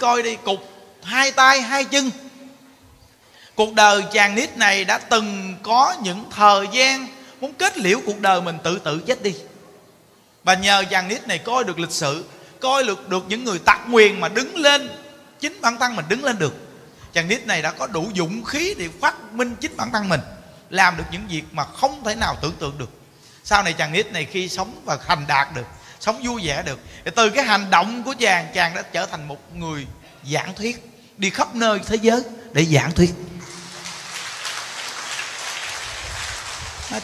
coi đi, cục hai tay, hai chân. Cuộc đời chàng nít này đã từng có những thời gian muốn kết liễu cuộc đời mình tự tử chết đi. Và nhờ chàng nít này coi được lịch sử, coi được được những người tặc quyền mà đứng lên, chính bản thân mình đứng lên được, chàng nít này đã có đủ dũng khí để phát minh chính bản thân mình, làm được những việc mà không thể nào tưởng tượng được. Sau này chàng nít này khi sống và thành đạt được sống vui vẻ được. Thì từ cái hành động của chàng chàng đã trở thành một người giảng thuyết, đi khắp nơi thế giới để giảng thuyết.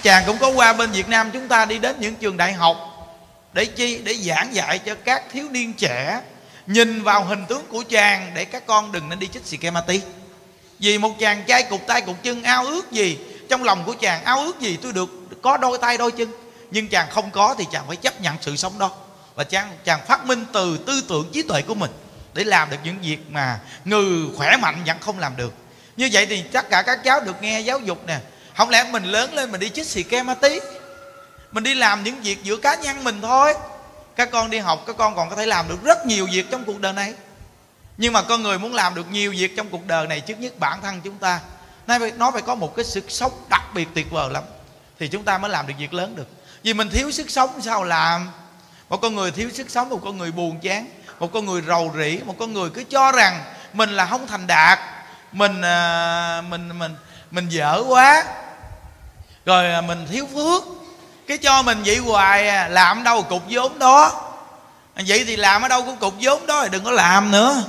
Chàng cũng có qua bên việt nam, chúng ta đi đến những trường đại học để chi, để giảng dạy cho các thiếu niên trẻ. Nhìn vào hình tướng của chàng để các con đừng nên đi chích xì ke ma tí. Vì một chàng trai cục tay cục chân ao ước gì, trong lòng của chàng ao ước gì tôi được có đôi tay đôi chân nhưng chàng không có thì chàng phải chấp nhận sự sống đó. Và chàng chàng phát minh từ tư tưởng trí tuệ của mình để làm được những việc mà người khỏe mạnh vẫn không làm được. Như vậy thì tất cả các cháu được nghe giáo dục nè. Không lẽ mình lớn lên mình đi chích xì ke ma tí? Mình đi làm những việc giữa cá nhân mình thôi. Các con đi học các con còn có thể làm được rất nhiều việc trong cuộc đời này. Nhưng mà con người muốn làm được nhiều việc trong cuộc đời này trước nhất bản thân chúng ta. Nó phải, nó phải có một cái sức sống đặc biệt tuyệt vời lắm thì chúng ta mới làm được việc lớn được vì mình thiếu sức sống sao làm? Một con người thiếu sức sống, một con người buồn chán, một con người rầu rĩ, một con người cứ cho rằng mình là không thành đạt, mình à, mình mình mình dở quá. Rồi à, mình thiếu phước cái cho mình vậy hoài à, làm đâu cục vốn đó. Vậy thì làm ở đâu cũng cục vốn đó thì đừng có làm nữa.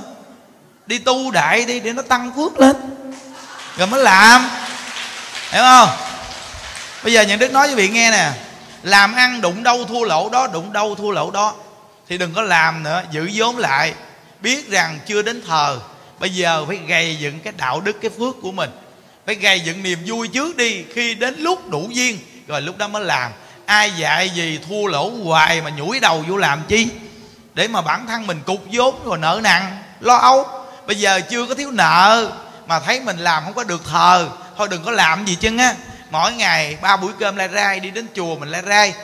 Đi tu đại đi để nó tăng phước lên, rồi mới làm, hiểu không? Bây giờ những đức nói với vị nghe nè làm ăn đụng đâu thua lỗ đó, đụng đâu thua lỗ đó. Thì đừng có làm nữa, giữ vốn lại. Biết rằng chưa đến thờ, bây giờ phải gây dựng cái đạo đức, cái phước của mình. Phải gây dựng niềm vui trước đi, khi đến lúc đủ duyên, rồi lúc đó mới làm. Ai dạy gì thua lỗ hoài mà nhủi đầu vô làm chi? Để mà bản thân mình cục vốn rồi nợ nặng, lo âu. Bây giờ chưa có thiếu nợ, mà thấy mình làm không có được thờ, thôi đừng có làm gì chân á mỗi ngày ba buổi cơm lai rai, đi đến chùa mình lai rai.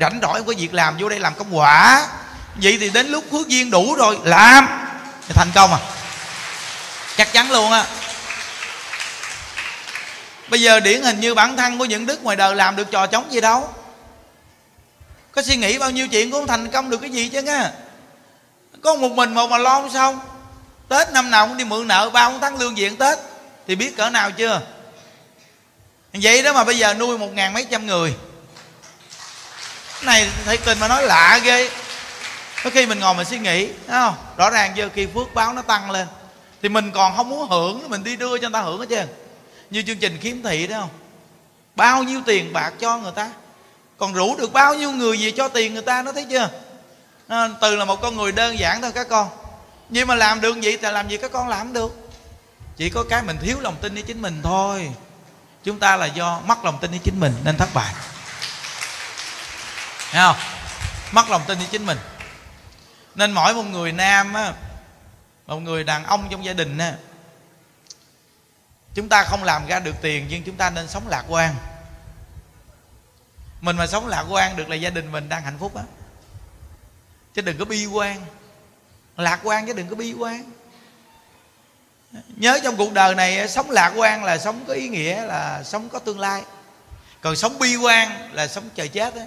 Rảnh rỗi không có việc làm, vô đây làm công quả. Vậy thì đến lúc phước duyên đủ rồi, làm. Thì thành công à? Chắc chắn luôn á. Bây giờ điển hình như bản thân của những đức ngoài đời làm được trò chống gì đâu. Có suy nghĩ bao nhiêu chuyện cũng thành công được cái gì chứ nghe có một mình một mà lo không xong tết năm nào cũng đi mượn nợ, ba tháng lương diện tết. Thì biết cỡ nào chưa? Vậy đó mà bây giờ nuôi một ngàn mấy trăm người. Cái này thấy tình mà nói lạ ghê. Có khi mình ngồi mình suy nghĩ thấy không? Rõ ràng giờ khi phước báo nó tăng lên thì mình còn không muốn hưởng mình đi đưa cho người ta hưởng hết trơn. Như chương trình khiếm thị đó không? Bao nhiêu tiền bạc cho người ta? Còn rủ được bao nhiêu người gì cho tiền người ta nó thấy chưa? À, từ là một con người đơn giản thôi các con. Nhưng mà làm được vậy thì làm gì các con làm được? Chỉ có cái mình thiếu lòng tin với chính mình thôi chúng ta là do mất lòng tin với chính mình nên thất bại. Thấy không? Mất lòng tin với chính mình. Nên mỗi một người nam á, một người đàn ông trong gia đình á, chúng ta không làm ra được tiền nhưng chúng ta nên sống lạc quan. Mình mà sống lạc quan được là gia đình mình đang hạnh phúc á. Chứ đừng có bi quan. Lạc quan chứ đừng có bi quan nhớ trong cuộc đời này ờ, sống lạc quan là sống có ý nghĩa là sống có tương lai. Còn sống bi quan là sống chờ chết đó.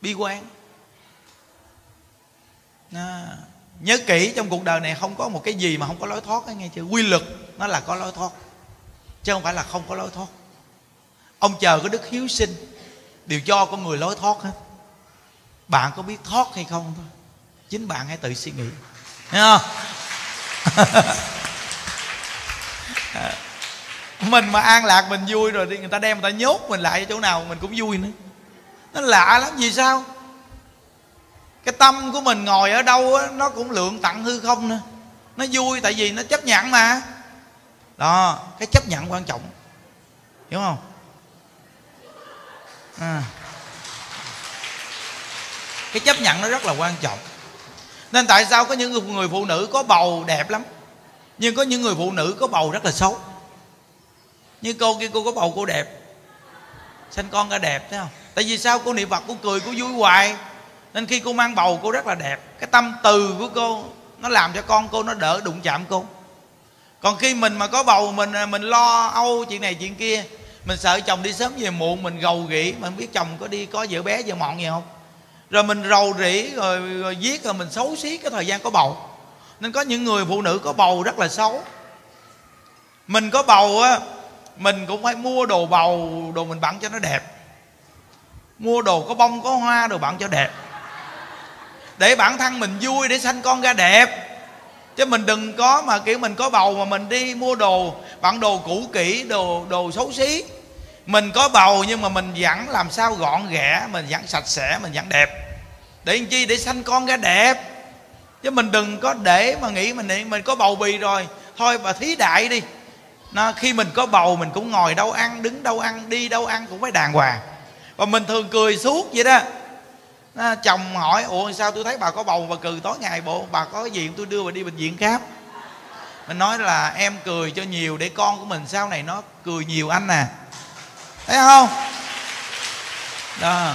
bi quan. À, nhớ kỹ trong cuộc đời này không có một cái gì mà không có lối thoát nghe chưa? Quy luật nó là có lối thoát chứ không phải là không có lối thoát. Ông chờ có đức hiếu sinh đều cho con người lối thoát hết. Bạn có biết thoát hay không thôi? Chính bạn hãy tự suy nghĩ. Thấy không? À, mình mà an lạc mình vui rồi thì người ta đem người ta nhốt mình lại chỗ nào mình cũng vui nữa. Nó lạ lắm, vì sao? Cái tâm của mình ngồi ở đâu á, nó cũng lượng tặng hư không nữa. Nó vui tại vì nó chấp nhận mà. Đó, cái chấp nhận quan trọng. Hiểu không? À. cái chấp nhận nó rất là quan trọng. Nên tại sao có những người phụ nữ có bầu đẹp lắm? Nhưng có những người phụ nữ có bầu rất là xấu. Như cô kia cô có bầu cô đẹp. Sinh con ra đẹp thấy không? Tại vì sao? Cô niệm phật cô cười cô vui hoài. Nên khi cô mang bầu cô rất là đẹp. Cái tâm từ của cô nó làm cho con cô nó đỡ đụng chạm cô. Còn khi mình mà có bầu mình à, mình lo âu chuyện này chuyện kia mình sợ chồng đi sớm về muộn mình gầu gỉ mà không biết chồng có đi có vợ bé vợ mọn gì không? Rồi mình rầu rĩ rồi, rồi giết rồi mình xấu xí cái thời gian có bầu nên có những người phụ nữ có bầu rất là xấu. Mình có bầu á, mình cũng phải mua đồ bầu, đồ mình bận cho nó đẹp. Mua đồ có bông, có hoa, đồ bận cho đẹp. Để bản thân mình vui, để sanh con ra đẹp. Chứ mình đừng có mà kiểu mình có bầu mà mình đi mua đồ bạn đồ cũ kỹ, đồ đồ xấu xí. Mình có bầu nhưng mà mình vẫn làm sao gọn ghẽ, mình vẫn sạch sẽ, mình vẫn đẹp. Để làm chi? Để sanh con ra đẹp chứ mình đừng có để mà nghĩ mình mình có bầu bì rồi. Thôi bà thí đại đi. Nó khi mình có bầu mình cũng ngồi đâu ăn đứng đâu ăn đi đâu ăn cũng phải đàng hoàng. Và mình thường cười suốt vậy đó. Nó, chồng hỏi ủa sao tôi thấy bà có bầu và cười tối ngày bộ? Bà có gì tôi đưa bà đi bệnh viện khám. Mình nói là em cười cho nhiều để con của mình sau này nó cười nhiều anh nè à. thấy không? Đó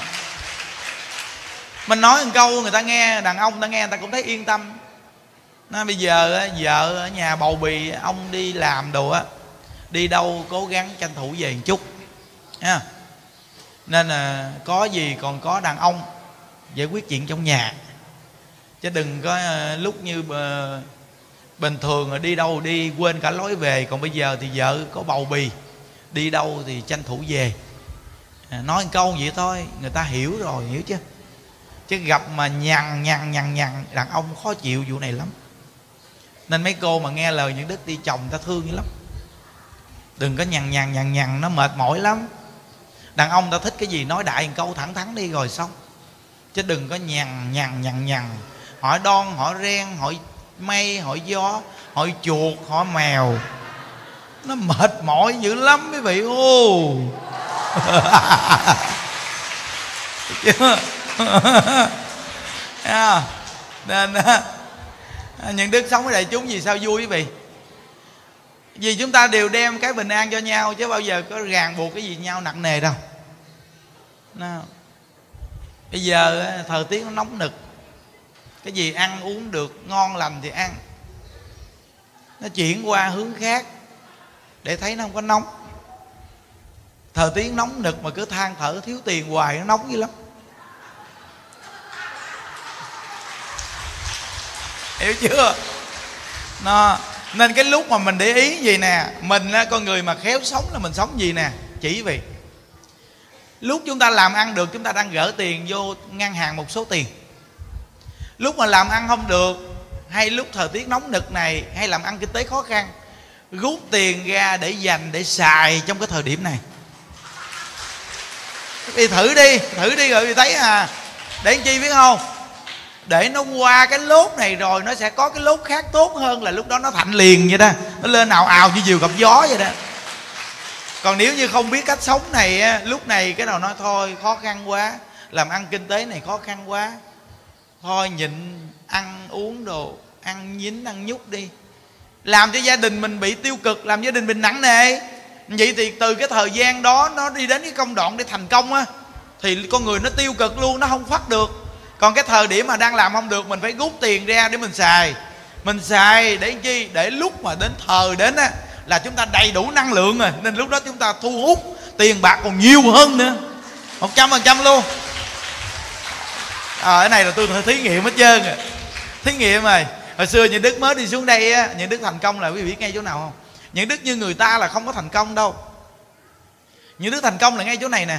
mình nói một câu người ta nghe, đàn ông người ta nghe, người ta cũng thấy yên tâm. Nó bây giờ vợ ở nhà bầu bì, ông đi làm đồ á, đi đâu cố gắng tranh thủ về một chút, ha. Nên là có gì còn có đàn ông, giải quyết chuyện trong nhà. Chứ đừng có ờ, lúc như bình thường đi đâu đi, quên cả lối về. Còn bây giờ thì vợ có bầu bì, đi đâu thì tranh thủ về. À, nói một câu vậy thôi, người ta hiểu rồi, hiểu chưa chứ gặp mà nhằn nhằn nhằn nhằn, đàn ông khó chịu vụ này lắm. Nên mấy cô mà nghe lời những đức đi chồng ta thương lắm. Đừng có nhằn nhằn nhằn nhằn, nó mệt mỏi lắm. Đàn ông ta thích cái gì nói đại một câu thẳng thắn đi rồi xong. Chứ đừng có nhằn nhằn nhằn nhằn. Hỏi đon hỏi ren hỏi mây hỏi gió hỏi chuột hỏi mèo. Nó mệt mỏi dữ lắm quý vị. Ô yeah. nên à, à, những đức sống với đại chúng gì sao vui quý vị? Vì chúng ta đều đem cái bình an cho nhau, chứ bao giờ có ràng buộc cái gì nhau nặng nề đâu. Nào bây giờ à, thời tiết nó nóng nực. Cái gì ăn uống được ngon lành thì ăn. Nó chuyển qua hướng khác để thấy nó không có nóng. Thời tiết nóng nực mà cứ than thở thiếu tiền hoài, nó nóng dữ lắm. Hiểu chưa? Nó, nên cái lúc mà mình để ý gì nè, mình con người mà khéo sống là mình sống gì nè? Chỉ vì. Lúc chúng ta làm ăn được, chúng ta đang gỡ tiền vô ngân hàng một số tiền. Lúc mà làm ăn không được, hay lúc thời tiết nóng nực này, hay làm ăn kinh tế khó khăn, rút tiền ra để dành, để xài trong cái thời điểm này. Đi thử đi thử đi rồi thấy à để làm chi biết không? Để nó qua cái lốt này rồi nó sẽ có cái lốt khác tốt hơn là lúc đó nó thạnh liền vậy đó. Nó lên ào ào như diều gặp gió vậy đó. Còn nếu như không biết cách sống này lúc này cái nào nói, thôi, khó khăn quá, làm ăn kinh tế này khó khăn quá. Thôi, nhịn ăn uống đồ, ăn nhín, ăn nhúc đi. Làm cho gia đình mình bị tiêu cực, làm gia đình mình nặng nề. Vậy thì từ cái thời gian đó nó đi đến cái công đoạn để thành công á, thì con người nó tiêu cực luôn, nó không phát được còn cái thời điểm mà đang làm không được mình phải rút tiền ra để mình xài. Mình xài để chi? Để lúc mà đến thời đến á là chúng ta đầy đủ năng lượng rồi. Nên lúc đó chúng ta thu hút tiền bạc còn nhiều hơn nữa. Một trăm phần trăm luôn. À, cái này là tôi thí nghiệm hết trơn rồi. Thí nghiệm rồi. Hồi xưa những đức mới đi xuống đây á những đức thành công là quý vị biết ngay chỗ nào không? Những đức như người ta là không có thành công đâu. Những đức thành công là ngay chỗ này nè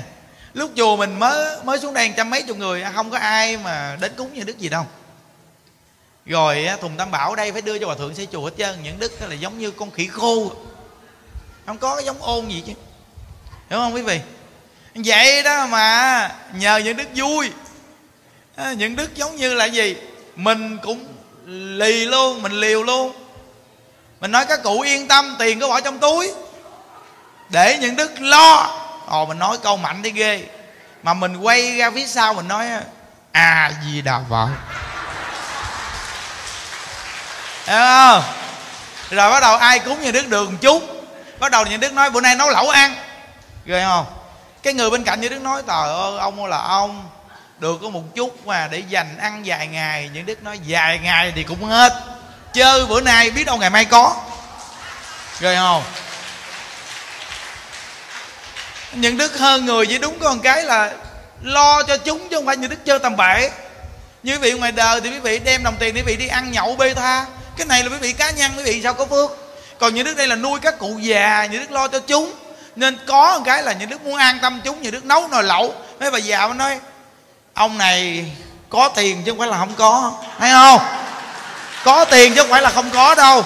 lúc chùa mình mới mới xuống đây trăm mấy chục người à, không có ai mà đến cúng như đức gì đâu. Rồi à, thùng tam bảo đây phải đưa cho hòa thượng xây chùa hết trơn, những đức là giống như con khỉ khô. Không có cái giống ôn gì chứ. Hiểu không quý vị? Vậy đó mà, nhờ những đức vui. À, những đức giống như là gì? Mình cũng lì luôn, mình liều luôn. Mình nói các cụ yên tâm, tiền có bỏ trong túi. Để những đức lo ồ mình nói câu mạnh đi ghê. Mà mình quay ra phía sau mình nói à gì đà vợ hiểu không? Rồi bắt đầu ai cúng nhà đức được một chút. Bắt đầu nhà đức nói, bữa nay nấu lẩu ăn. Ghê không? Cái người bên cạnh như đức nói, trời ơi, ông là ông. Được có một chút mà để dành ăn vài ngày. Những đức nói, vài ngày thì cũng hết. Chơi bữa nay biết đâu ngày mai có. Rồi không? Những đức hơn người chỉ đúng con cái là lo cho chúng chứ không phải những đức chơi tầm bậy. Như quý vị ngoài đời thì quý vị đem đồng tiền quý vị đi ăn nhậu bê tha. Cái này là quý vị cá nhân quý vị sao có phước? Còn những đức đây là nuôi các cụ già những đức lo cho chúng. Nên có một cái là những đức muốn an tâm chúng những đức nấu nồi lẩu. Mấy bà già mới nói ông này có tiền chứ không phải là không có. Thấy không? Có tiền chứ không phải là không có đâu.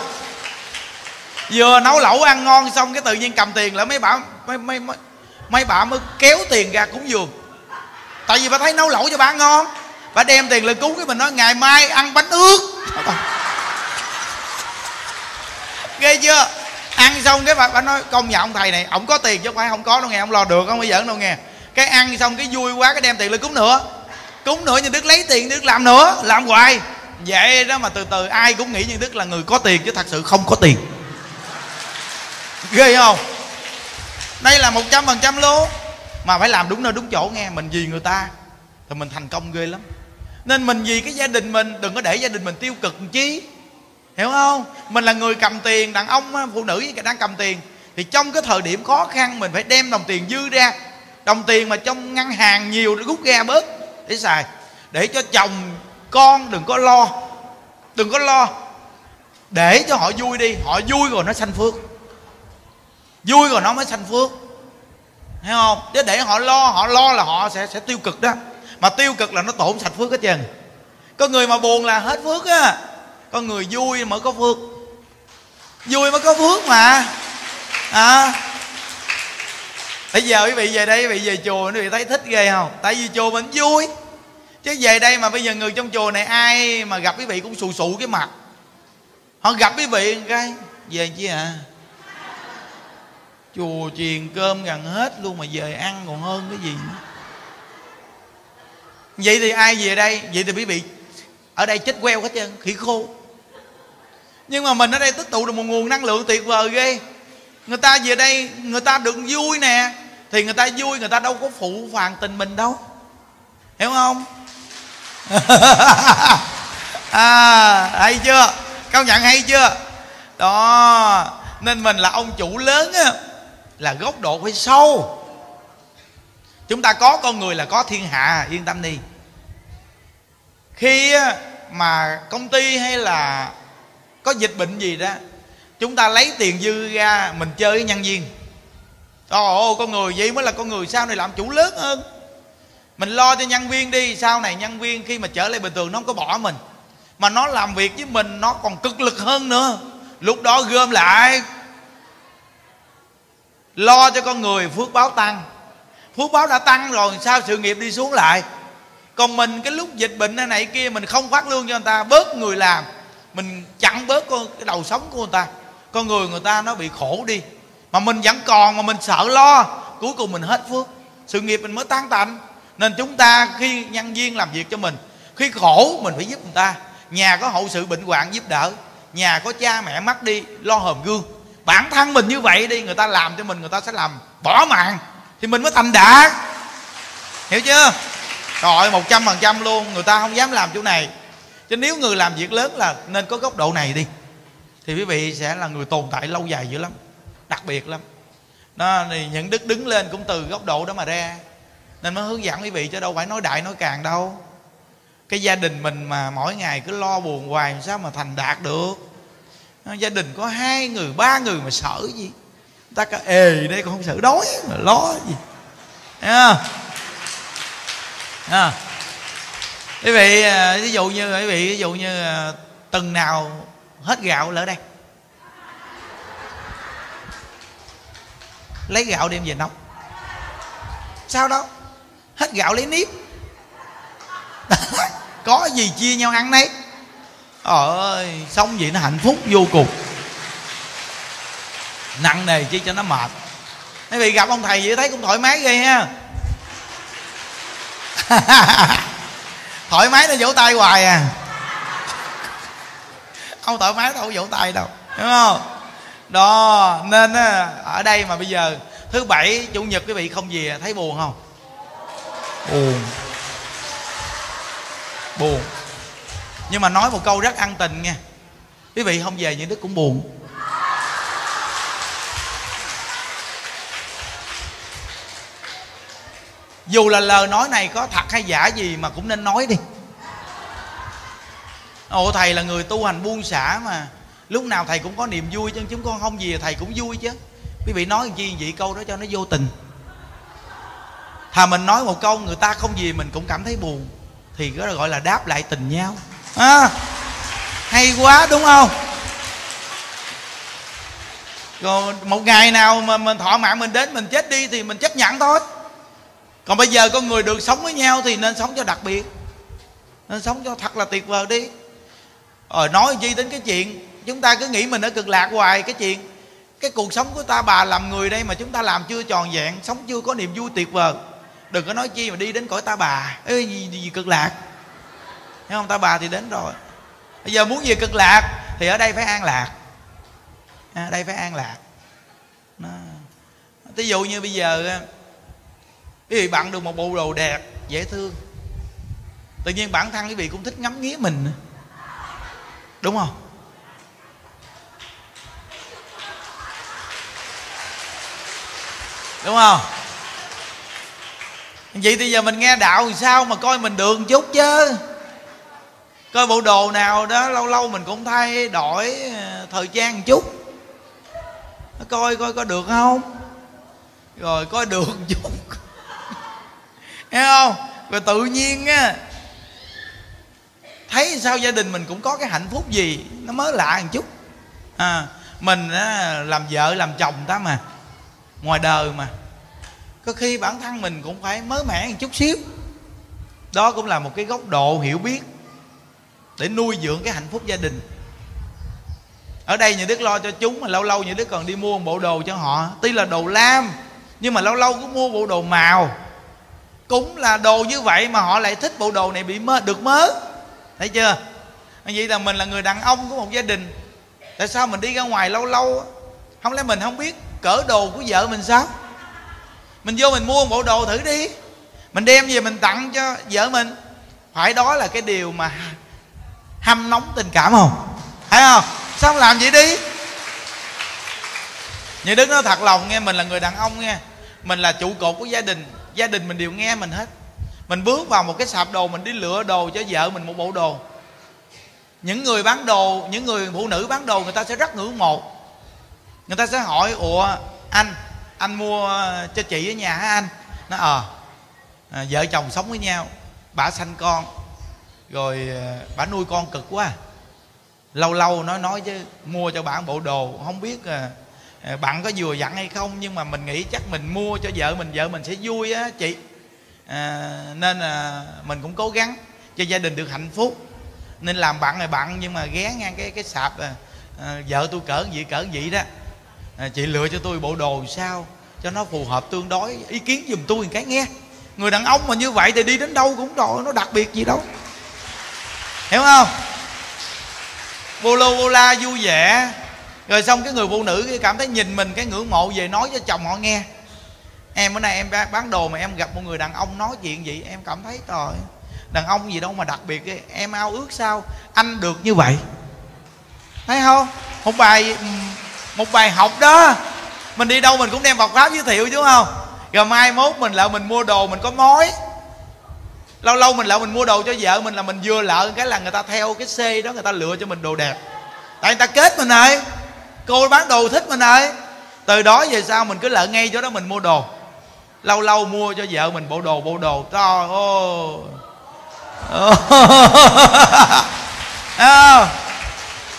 Vừa nấu lẩu ăn ngon xong cái tự nhiên cầm tiền lại mấy bà mấy mấy mấy, mấy bà mới kéo tiền ra cúng dường. Tại vì bà thấy nấu lẩu cho bà ngon. Bà đem tiền lên cúng cái mình nói ngày mai ăn bánh ướt. Ghê chưa? Ăn xong cái bà, bà nói công nhà ông thầy này ổng có tiền chứ không phải không có đâu nghe ông lo được không bây giờ đâu nghe. Cái ăn xong cái vui quá cái đem tiền lên cúng nữa. Cúng nữa nhưng đức lấy tiền đức làm nữa làm hoài. Vậy đó mà từ từ ai cũng nghĩ như đức là người có tiền chứ thật sự không có tiền. Ghê không? Đây là một trăm phần trăm luôn mà phải làm đúng nơi đúng chỗ nghe, mình vì người ta thì mình thành công ghê lắm. Nên mình vì cái gia đình mình, đừng có để gia đình mình tiêu cực chi. Hiểu không? Mình là người cầm tiền, đàn ông à, phụ nữ đang cầm tiền. Thì trong cái thời điểm khó khăn, mình phải đem đồng tiền dư ra. Đồng tiền mà trong ngân hàng nhiều rút ra bớt. Để xài. Để cho chồng con đừng có lo. Đừng có lo. Để cho họ vui đi. Họ vui rồi nó sanh phước vui rồi nó mới sanh phước. Hiểu không? Chứ để họ lo họ lo là họ sẽ sẽ tiêu cực đó. Mà tiêu cực là nó tổn sạch phước hết trơn. Có người mà buồn là hết phước á. Có người vui mới có phước. Vui mới có phước mà. À. Bây giờ quý vị về đây, quý vị về chùa, quý vị thấy thích ghê không? Tại vì chùa mình vui. Chứ về đây mà bây giờ người trong chùa này ai mà gặp quý vị cũng sù sụ cái mặt. Họ gặp quý vị cái, về chi à chùa truyền cơm gần hết luôn mà về ăn còn hơn cái gì nữa. Vậy thì ai về đây? Vậy thì quý vị ở đây chết queo hết trơn, khỉ khô. Nhưng mà mình ở đây tích tụ được một nguồn năng lượng tuyệt vời ghê. Người ta về đây, người ta được vui nè. Thì người ta vui, người ta đâu có phụ phàng tình mình đâu. Hiểu không? À hay chưa? Công nhận hay chưa? Đó, nên mình là ông chủ lớn á là góc độ phải sâu. Chúng ta có con người là có thiên hạ, yên tâm đi. Khi mà công ty hay là có dịch bệnh gì đó, chúng ta lấy tiền dư ra mình chơi với nhân viên. Ồ, con người vậy mới là con người, sau này làm chủ lớn hơn. Mình lo cho nhân viên đi, sau này nhân viên khi mà trở lại bình thường nó không có bỏ mình. Mà nó làm việc với mình, nó còn cực lực hơn nữa. Lúc đó gom lại lo cho con người phước báo tăng. Phước báo đã tăng rồi sao sự nghiệp đi xuống lại? Còn mình cái lúc dịch bệnh này, này kia mình không phát lương cho người ta bớt người làm. Mình chặn bớt con cái đầu sống của người ta. Con người người ta nó bị khổ đi. Mà mình vẫn còn mà mình sợ lo. Cuối cùng mình hết phước. Sự nghiệp mình mới tan tành nên chúng ta khi nhân viên làm việc cho mình khi khổ mình phải giúp người ta. Nhà có hậu sự bệnh hoạn giúp đỡ. Nhà có cha mẹ mất đi lo hòm gương bản thân mình như vậy đi, người ta làm cho mình, người ta sẽ làm bỏ mạng. Thì mình mới thành đạt hiểu chưa? Rồi một trăm phần trăm luôn, người ta không dám làm chỗ này. Chứ nếu người làm việc lớn là nên có góc độ này đi. Thì quý vị sẽ là người tồn tại lâu dài dữ lắm, đặc biệt lắm. Nó, thì những đức đứng lên cũng từ góc độ đó mà ra. Nên mới hướng dẫn quý vị chứ đâu phải nói đại nói càng đâu. Cái gia đình mình mà mỗi ngày cứ lo buồn hoài sao mà thành đạt được? Ờ, gia đình có hai người, ba người mà sợ gì? Ta cả ề đây con không sợ đói mà lo gì? À. À. quý vị ờ, ví dụ như, quý vị, ví dụ như tuần từng nào hết gạo lỡ đây? Lấy gạo đem về nấu. Sao đâu hết gạo lấy nếp. Có gì chia nhau ăn nấy ơi, sống vậy nó hạnh phúc vô cùng. Nặng nề chi cho nó mệt. Mấy vị gặp ông thầy vậy thấy cũng thoải mái ghê ha. Thoải mái nó vỗ tay hoài à. Không thoải mái đâu vỗ tay đâu đúng không? Đó, nên ở đây mà bây giờ, thứ bảy, chủ nhật quý vị không về, thấy buồn không? Buồn. Buồn nhưng mà nói một câu rất ăn tình nha quý vị không về những đức cũng buồn. Dù là lời nói này có thật hay giả gì mà cũng nên nói đi. Ồ, thầy là người tu hành buông xả mà. Lúc nào thầy cũng có niềm vui chứ chúng con không gì thầy cũng vui chứ. Quý vị nói chi vậy câu đó cho nó vô tình. Thà mình nói một câu người ta không gì mình cũng cảm thấy buồn. Thì đó gọi là đáp lại tình nhau à, hay quá đúng không? Rồi một ngày nào mà mình thọ mạng mình đến mình chết đi thì mình chấp nhận thôi. Còn bây giờ con người được sống với nhau thì nên sống cho đặc biệt. Nên sống cho thật là tuyệt vời đi. Rồi nói chi đến cái chuyện chúng ta cứ nghĩ mình ở cực lạc hoài cái chuyện cái cuộc sống của ta bà làm người đây mà chúng ta làm chưa tròn vẹn sống chưa có niềm vui tuyệt vời. Đừng có nói chi mà đi đến cõi ta bà. Ê gì, gì, gì cực lạc? Nếu không? Ta bà thì đến rồi. Bây giờ muốn về cực lạc thì ở đây phải an lạc. À, đây phải an lạc. Ví dụ như bây giờ à, quý vị bạn được một bộ đồ đẹp dễ thương. Tự nhiên bản thân quý vị cũng thích ngắm nghía mình. Đúng không? Đúng không? Vậy thì giờ mình nghe đạo thì sao mà coi mình được một chút chứ? Coi bộ đồ nào đó lâu lâu mình cũng thay đổi ờ, thời trang một chút. Coi coi có được không? Rồi coi được một chút. Nghe không? Rồi tự nhiên á thấy sao gia đình mình cũng có cái hạnh phúc gì nó mới lạ một chút. À, mình á, làm vợ làm chồng ta mà ngoài đời mà. Có khi bản thân mình cũng phải mới mẻ một chút xíu. Đó cũng là một cái góc độ hiểu biết để nuôi dưỡng cái hạnh phúc gia đình. Ở đây nhà đức lo cho chúng mà lâu lâu nhà đức còn đi mua một bộ đồ cho họ. Tuy là đồ lam, nhưng mà lâu lâu cũng mua bộ đồ màu. Cũng là đồ như vậy mà họ lại thích bộ đồ này bị mơ, được mớ. Thấy chưa? Vậy là mình là người đàn ông của một gia đình. Tại sao mình đi ra ngoài lâu lâu không lẽ mình không biết cỡ đồ của vợ mình sao? Mình vô mình mua một bộ đồ thử đi. Mình đem về mình tặng cho vợ mình. Phải đó là cái điều mà hâm nóng tình cảm không? Thấy không? Sao không làm vậy đi? Như đức nói thật lòng nghe mình là người đàn ông nghe. Mình là trụ cột của gia đình. Gia đình mình đều nghe mình hết. Mình bước vào một cái sạp đồ mình đi lựa đồ cho vợ mình một bộ đồ. Những người bán đồ những người phụ nữ bán đồ người ta sẽ rất ngưỡng mộ. Người ta sẽ hỏi ủa anh anh mua cho chị ở nhà hả anh? Nó ờ à, vợ chồng sống với nhau bà sanh con rồi ờ, bà nuôi con cực quá. Lâu lâu nói nói chứ mua cho bạn bộ đồ. Không biết à, bạn có vừa dặn hay không nhưng mà mình nghĩ chắc mình mua cho vợ mình vợ mình sẽ vui á chị. À, nên là mình cũng cố gắng cho gia đình được hạnh phúc. Nên làm bạn này bạn nhưng mà ghé ngang cái cái sạp à, à, vợ tôi cỡ gì cỡ gì đó. À, chị lựa cho tôi bộ đồ sao cho nó phù hợp tương đối ý kiến giùm tôi một cái nghe. Người đàn ông mà như vậy thì đi đến đâu cũng đòi nó đặc biệt gì đâu hiểu không? Bô lô bô la vui vẻ. Rồi xong cái người phụ nữ kia cảm thấy nhìn mình cái ngưỡng mộ về nói cho chồng họ nghe. Em, bữa nay em bán đồ mà em gặp một người đàn ông nói chuyện vậy, em cảm thấy trời, đàn ông gì đâu mà đặc biệt ấy. em ao ước sao anh được như vậy? Thấy không? Một bài một bài học đó. Mình đi đâu mình cũng đem vào pháp giới thiệu chứ không? Rồi mai mốt mình lại mình mua đồ, mình có mối lâu lâu mình lại mình mua đồ cho vợ mình là mình vừa lợ cái là người ta theo cái xe đó người ta lựa cho mình đồ đẹp. Tại người ta kết mình rồi cô bán đồ thích mình rồi từ đó về sau mình cứ lợ ngay chỗ đó mình mua đồ. Lâu lâu mua cho vợ mình bộ đồ bộ đồ. To ô à,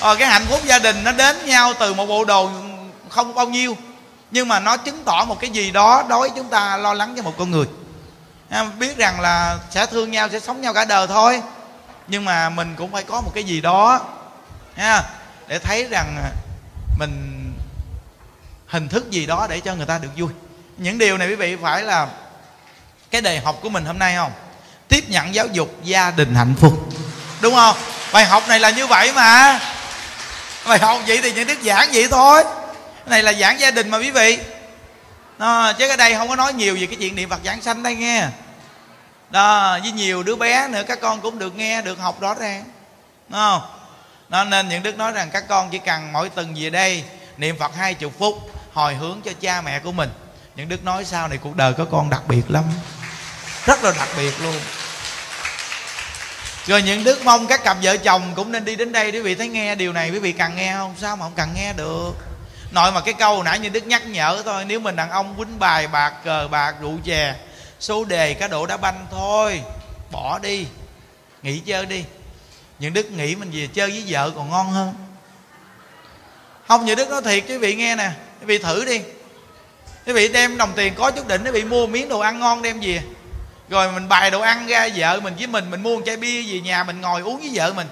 cái hạnh phúc gia đình nó đến nhau từ một bộ đồ không bao nhiêu. Nhưng mà nó chứng tỏ một cái gì đó đối với chúng ta lo lắng cho một con người biết rằng là sẽ thương nhau sẽ sống nhau cả đời thôi. Nhưng mà mình cũng phải có một cái gì đó ha để thấy rằng à, mình hình thức gì đó để cho người ta được vui. Những điều này quý vị phải là cái đề học của mình hôm nay không? Tiếp nhận giáo dục gia đình hạnh phúc. Đúng không? Bài học này là như vậy mà. Bài học vậy thì những đức giảng vậy thôi. Cái này là giảng gia đình mà quý vị. À, chứ ở đây không có nói nhiều về cái chuyện niệm phật giảng sanh đây nghe đó với nhiều đứa bé nữa các con cũng được nghe được học rõ ràng. Đúng không? Đó, nên những đức nói rằng các con chỉ cần mỗi tuần về đây niệm phật hai chục phút hồi hướng cho cha mẹ của mình. Những đức nói sau này cuộc đời các con đặc biệt lắm. Rất là đặc biệt luôn. Rồi những đức mong các cặp vợ chồng cũng nên đi đến đây quý vị thấy nghe điều này quý vị cần nghe không? Sao mà không cần nghe được? Nội mà cái câu nãy như đức nhắc nhở thôi nếu mình đàn ông quýnh bài bạc cờ bạc rượu chè số đề cá độ đá banh thôi. Bỏ đi. Nghỉ chơi đi. Những đức nghĩ mình về chơi với vợ còn ngon hơn. Không những đức nói thiệt quý vị nghe nè. Quý vị thử đi. Quý vị đem đồng tiền có chút đỉnh quý vị mua miếng đồ ăn ngon đem về. Rồi mình bày đồ ăn ra vợ mình với mình mình mua một chai bia về nhà mình ngồi uống với vợ mình.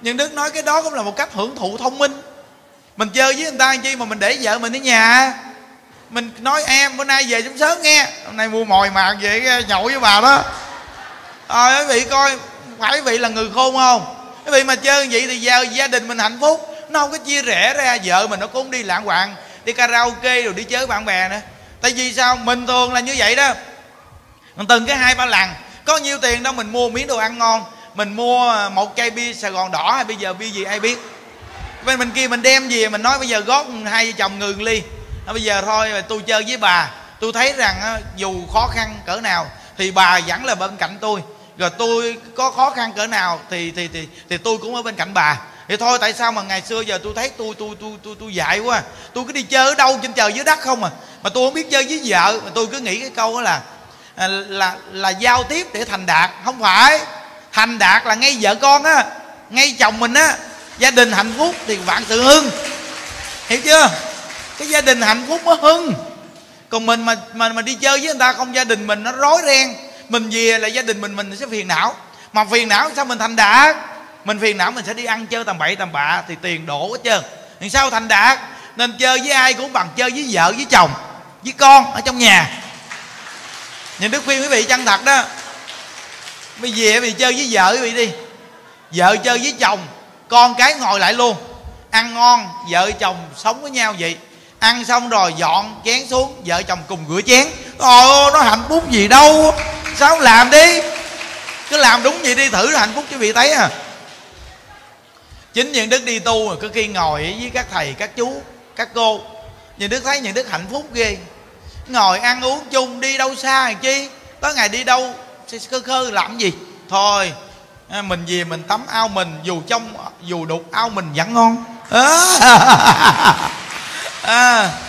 Nhưng đức nói cái đó cũng là một cách hưởng thụ thông minh. Mình chơi với người ta chi mà mình để vợ mình ở nhà? Mình nói em, bữa nay về chúng sớm nghe. Hôm nay mua mồi mà, về ờ, nhậu với bà đó. Rồi quý vị coi, phải quý vị là người khôn không? Quý vị mà chơi vậy thì giờ gia đình mình hạnh phúc. Nó không có chia rẽ ra, vợ mình nó cũng đi lạng quạng, đi karaoke rồi đi chơi bạn bè nữa. Tại vì sao? Mình thường là như vậy đó. Từng cái hai ba lần, có nhiêu tiền đâu mình mua miếng đồ ăn ngon. Mình mua ờ, một chai bia sài gòn đỏ, hay bây giờ bia gì ai biết. Bên mình kia mình đem về, mình nói bây giờ gót hai vợ chồng ngừng ly bây giờ thôi tôi chơi với bà tôi thấy rằng dù khó khăn cỡ nào thì bà vẫn là bên cạnh tôi. Rồi tôi có khó khăn cỡ nào thì thì thì thì tôi cũng ở bên cạnh bà. Thì thôi tại sao mà ngày xưa giờ tôi thấy tôi tôi tôi tôi tôi dại quá à? tôi cứ đi chơi ở đâu trên trời dưới đất không à? Mà tôi không biết chơi với vợ mà tôi cứ nghĩ cái câu đó là là là, là giao tiếp để thành đạt. Không phải. Thành đạt là ngay vợ con á. Ngay chồng mình á. Gia đình hạnh phúc thì vạn sự hưng hiểu chưa? Cái gia đình hạnh phúc mới hưng. Còn mình mà mà mà đi chơi với người ta không, gia đình mình nó rối ren. Mình về là gia đình mình mình sẽ phiền não. Mà phiền não sao mình thành đạt? Mình phiền não mình sẽ đi ăn chơi tầm bậy tầm bạ thì tiền đổ hết trơn. Thì sao thành đạt? Nên chơi với ai cũng bằng chơi với vợ, với chồng, với con ở trong nhà. Nhưng đức khuyên quý vị chân thật đó. Bây giờ quý chơi với vợ quý vị đi. Vợ chơi với chồng, con cái ngồi lại luôn. Ăn ngon, vợ chồng sống với nhau vậy ăn xong rồi dọn chén xuống, vợ chồng cùng rửa chén. Ôi nó hạnh phúc gì đâu. Sao không làm đi? Cứ làm đúng vậy đi, thử hạnh phúc cho vị thấy à. Chính những đức đi tu mà cứ khi ngồi với các thầy, các chú, các cô những đức thấy những đức hạnh phúc ghê. Ngồi ăn uống chung đi đâu xa làm chi? Tới ngày đi đâu cơ khơ làm gì? Thôi à, mình về mình tắm ao mình, dù trong, dù đục ao mình vẫn ngon. À. À,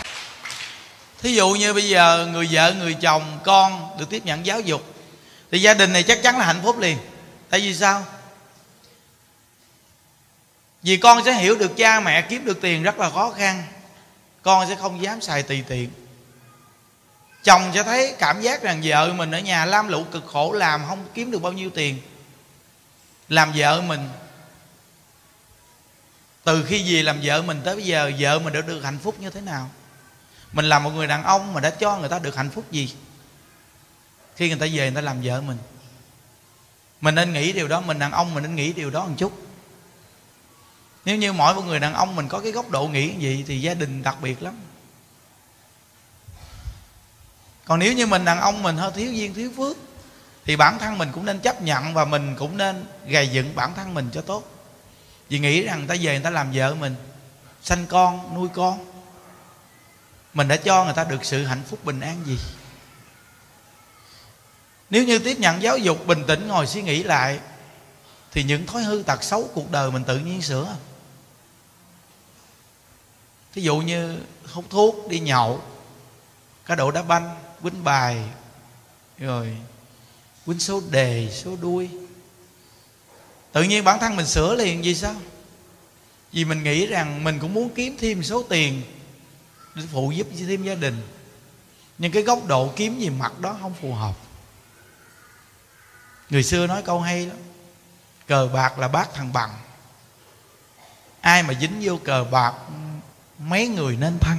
thí dụ như bây giờ người vợ, người chồng, con được tiếp nhận giáo dục, thì gia đình này chắc chắn là hạnh phúc liền. Tại vì sao? Vì con sẽ hiểu được cha mẹ kiếm được tiền rất là khó khăn, con sẽ không dám xài tùy tiện. Chồng sẽ thấy cảm giác rằng vợ mình ở nhà lam lũ cực khổ, làm không kiếm được bao nhiêu tiền. Làm vợ mình từ khi gì làm vợ mình tới bây giờ, vợ mình đã được hạnh phúc như thế nào? Mình là một người đàn ông mà đã cho người ta được hạnh phúc gì? Khi người ta về, người ta làm vợ mình. Mình nên nghĩ điều đó, mình đàn ông mình nên nghĩ điều đó một chút. Nếu như mỗi một người đàn ông mình có cái góc độ nghĩ gì thì gia đình đặc biệt lắm. Còn nếu như mình đàn ông mình hơi thiếu duyên, thiếu phước, thì bản thân mình cũng nên chấp nhận và mình cũng nên gầy dựng bản thân mình cho tốt vì nghĩ rằng ta về người ta làm vợ mình, sanh con, nuôi con. Mình đã cho người ta được sự hạnh phúc, bình an gì? Nếu như tiếp nhận giáo dục bình tĩnh, ngồi suy nghĩ lại, thì những thói hư tật xấu cuộc đời mình tự nhiên sửa. Thí dụ như hút thuốc, đi nhậu, cá độ đá banh, quýnh bài, rồi quýnh số đề, số đuôi tự nhiên bản thân mình sửa liền, vì sao? Vì mình nghĩ rằng mình cũng muốn kiếm thêm số tiền để phụ giúp thêm gia đình. Nhưng cái góc độ kiếm gì mặt đó không phù hợp. Người xưa nói câu hay lắm cờ bạc là bác thằng bằng. Ai mà dính vô cờ bạc, mấy người nên thân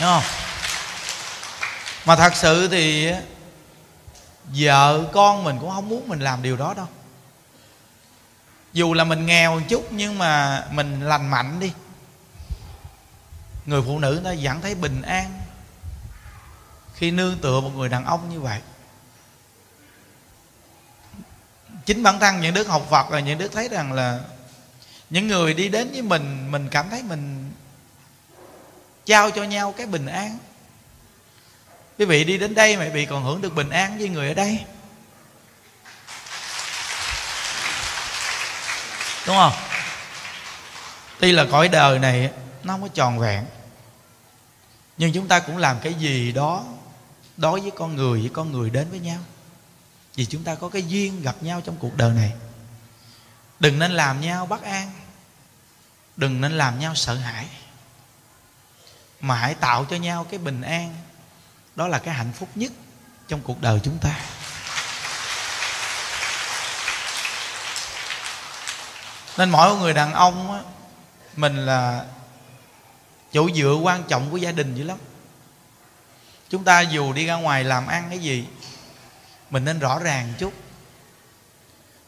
Đúng không? Mà thật sự thì vợ con mình cũng không muốn mình làm điều đó đâu. Dù là mình nghèo một chút, nhưng mà mình lành mạnh đi. Người phụ nữ ta vẫn thấy bình an khi nương tựa một người đàn ông như vậy. Chính bản thân những đức học phật là những đức thấy rằng là những người đi đến với mình mình cảm thấy mình trao cho nhau cái bình an quý vị đi đến đây mà quý vị còn hưởng được bình an với người ở đây. Đúng không? Tuy là cõi đời này, nó không có tròn vẹn. Nhưng chúng ta cũng làm cái gì đó đối với con người, với con người đến với nhau. Vì chúng ta có cái duyên gặp nhau trong cuộc đời này. Đừng nên làm nhau bất an. Đừng nên làm nhau sợ hãi. Mà hãy tạo cho nhau cái bình an đó là cái hạnh phúc nhất trong cuộc đời chúng ta. Nên mỗi người đàn ông á, mình là chỗ dựa quan trọng của gia đình dữ lắm. Chúng ta dù đi ra ngoài làm ăn cái gì mình nên rõ ràng chút.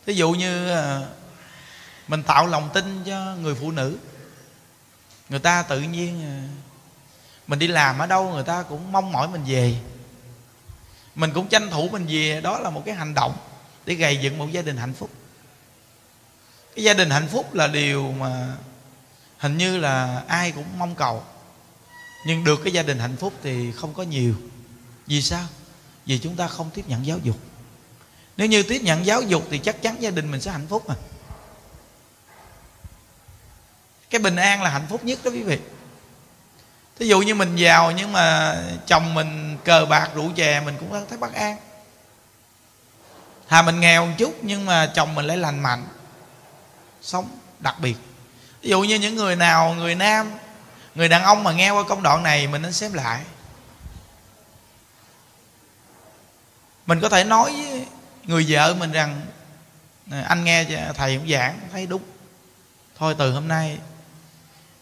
Thí dụ như ờ, mình tạo lòng tin cho người phụ nữ người ta tự nhiên ờ, mình đi làm ở đâu người ta cũng mong mỏi mình về. Mình cũng tranh thủ mình về, đó là một cái hành động để gây dựng một gia đình hạnh phúc. Cái gia đình hạnh phúc là điều mà hình như là ai cũng mong cầu. Nhưng được cái gia đình hạnh phúc thì không có nhiều. Vì sao? Vì chúng ta không tiếp nhận giáo dục. Nếu như tiếp nhận giáo dục thì chắc chắn gia đình mình sẽ hạnh phúc mà. Cái bình an là hạnh phúc nhất đó quý vị thí dụ như mình giàu nhưng mà chồng mình cờ bạc rượu chè, mình cũng thấy bất an. Hà mình nghèo một chút nhưng mà chồng mình lại lành mạnh. Sống đặc biệt. Ví dụ như những người nào, người nam, người đàn ông mà nghe qua công đoạn này, mình nên xem lại. Mình có thể nói với người vợ mình rằng anh nghe thầy cũng giảng, thấy đúng. Thôi từ hôm nay,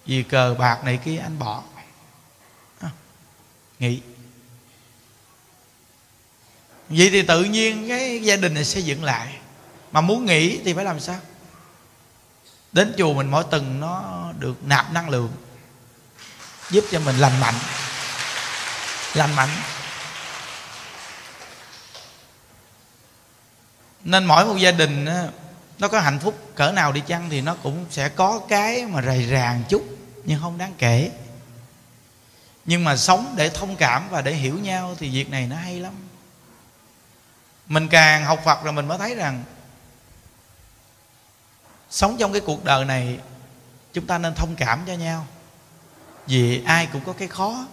vì cờ bạc này kia anh bỏ nghỉ vậy thì tự nhiên cái gia đình này sẽ dựng lại. Mà muốn nghỉ thì phải làm sao? Đến chùa mình mỗi tuần nó được nạp năng lượng, giúp cho mình lành mạnh. Lành mạnh. Nên mỗi một gia đình nó có hạnh phúc cỡ nào đi chăng thì nó cũng sẽ có cái mà rầy ràng chút, nhưng không đáng kể nhưng mà sống để thông cảm và để hiểu nhau thì việc này nó hay lắm. Mình càng học phật rồi mình mới thấy rằng sống trong cái cuộc đời này, chúng ta nên thông cảm cho nhau. Vì ai cũng có cái khó.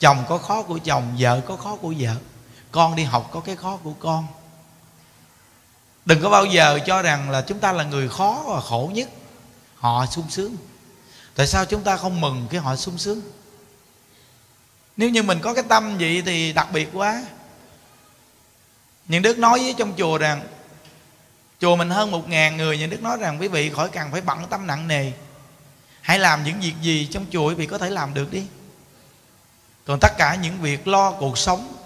Chồng có khó của chồng, vợ có khó của vợ. Con đi học có cái khó của con. Đừng có bao giờ cho rằng là chúng ta là người khó và khổ nhất. Họ sung sướng tại sao chúng ta không mừng cái họ sung sướng? Nếu như mình có cái tâm vậy thì đặc biệt quá. Những đức nói với trong chùa rằng, chùa mình hơn một ngàn người. Những đức nói rằng, quý vị khỏi cần phải bận tâm nặng nề. Hãy làm những việc gì trong chùa quý vị có thể làm được đi. Còn tất cả những việc lo cuộc sống,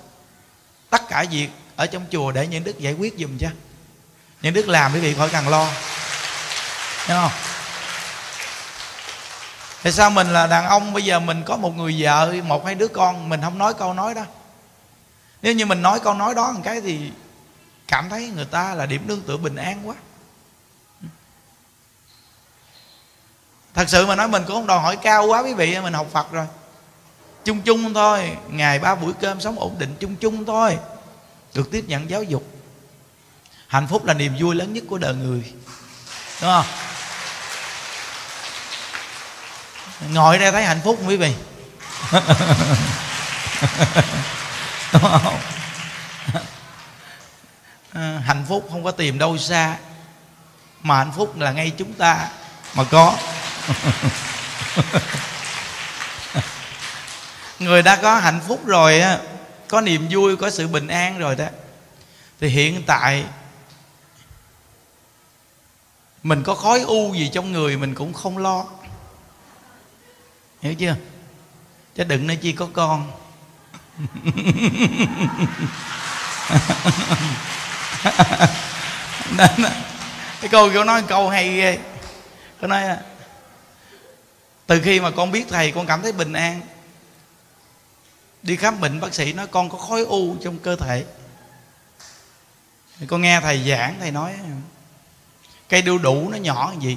tất cả việc ở trong chùa để những đức giải quyết dùm cho. Những đức làm quý vị khỏi cần lo. Đúng không? Thì sao mình là đàn ông, bây giờ mình có một người vợ, Một hai đứa con, Mình không nói câu nói đó. Nếu như mình nói câu nói đó một cái thì Cảm thấy người ta là điểm nương tựa bình an quá. Thật sự mà nói mình cũng không đòi hỏi cao quá, quý vị Mình học Phật rồi. Chung chung thôi, ngày ba buổi cơm sống ổn định chung chung thôi. Được tiếp nhận giáo dục. Hạnh phúc là niềm vui lớn nhất của đời người. Đúng không? Ngồi đây thấy hạnh phúc không quý vị? Đúng không? À, hạnh phúc không có tìm đâu xa mà hạnh phúc là ngay chúng ta mà có. Người đã có hạnh phúc rồi á có niềm vui có sự bình an rồi đó thì hiện tại mình có khói u gì trong người mình cũng không lo hiểu chưa? Chứ đừng nói chi có con. Cái cô cô nói câu hay ghê. Cô nói từ khi mà con biết thầy, con cảm thấy bình an. Đi khám bệnh, bác sĩ nói, con có khối u trong cơ thể. Con nghe thầy giảng, thầy nói cây đu đủ nó nhỏ gì?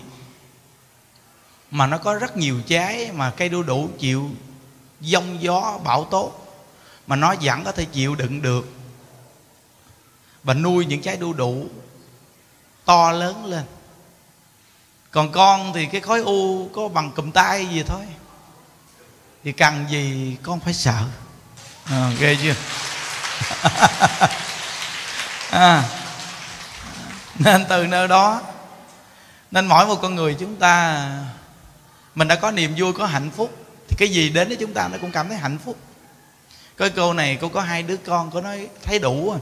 Mà nó có rất nhiều trái mà cây đu đủ chịu giông gió bão tố. Mà nó vẫn có thể chịu đựng được. Và nuôi những trái đu đủ to lớn lên. Còn con thì cái khối u có bằng cụm tay gì thôi. Thì cần gì con phải sợ. À, ghê chưa? À, nên từ nơi đó nên mỗi một con người chúng ta mình đã có niềm vui, có hạnh phúc. Thì cái gì đến với chúng ta nó cũng cảm thấy hạnh phúc. Cái cô này cô có hai đứa con, cô nói thấy đủ rồi.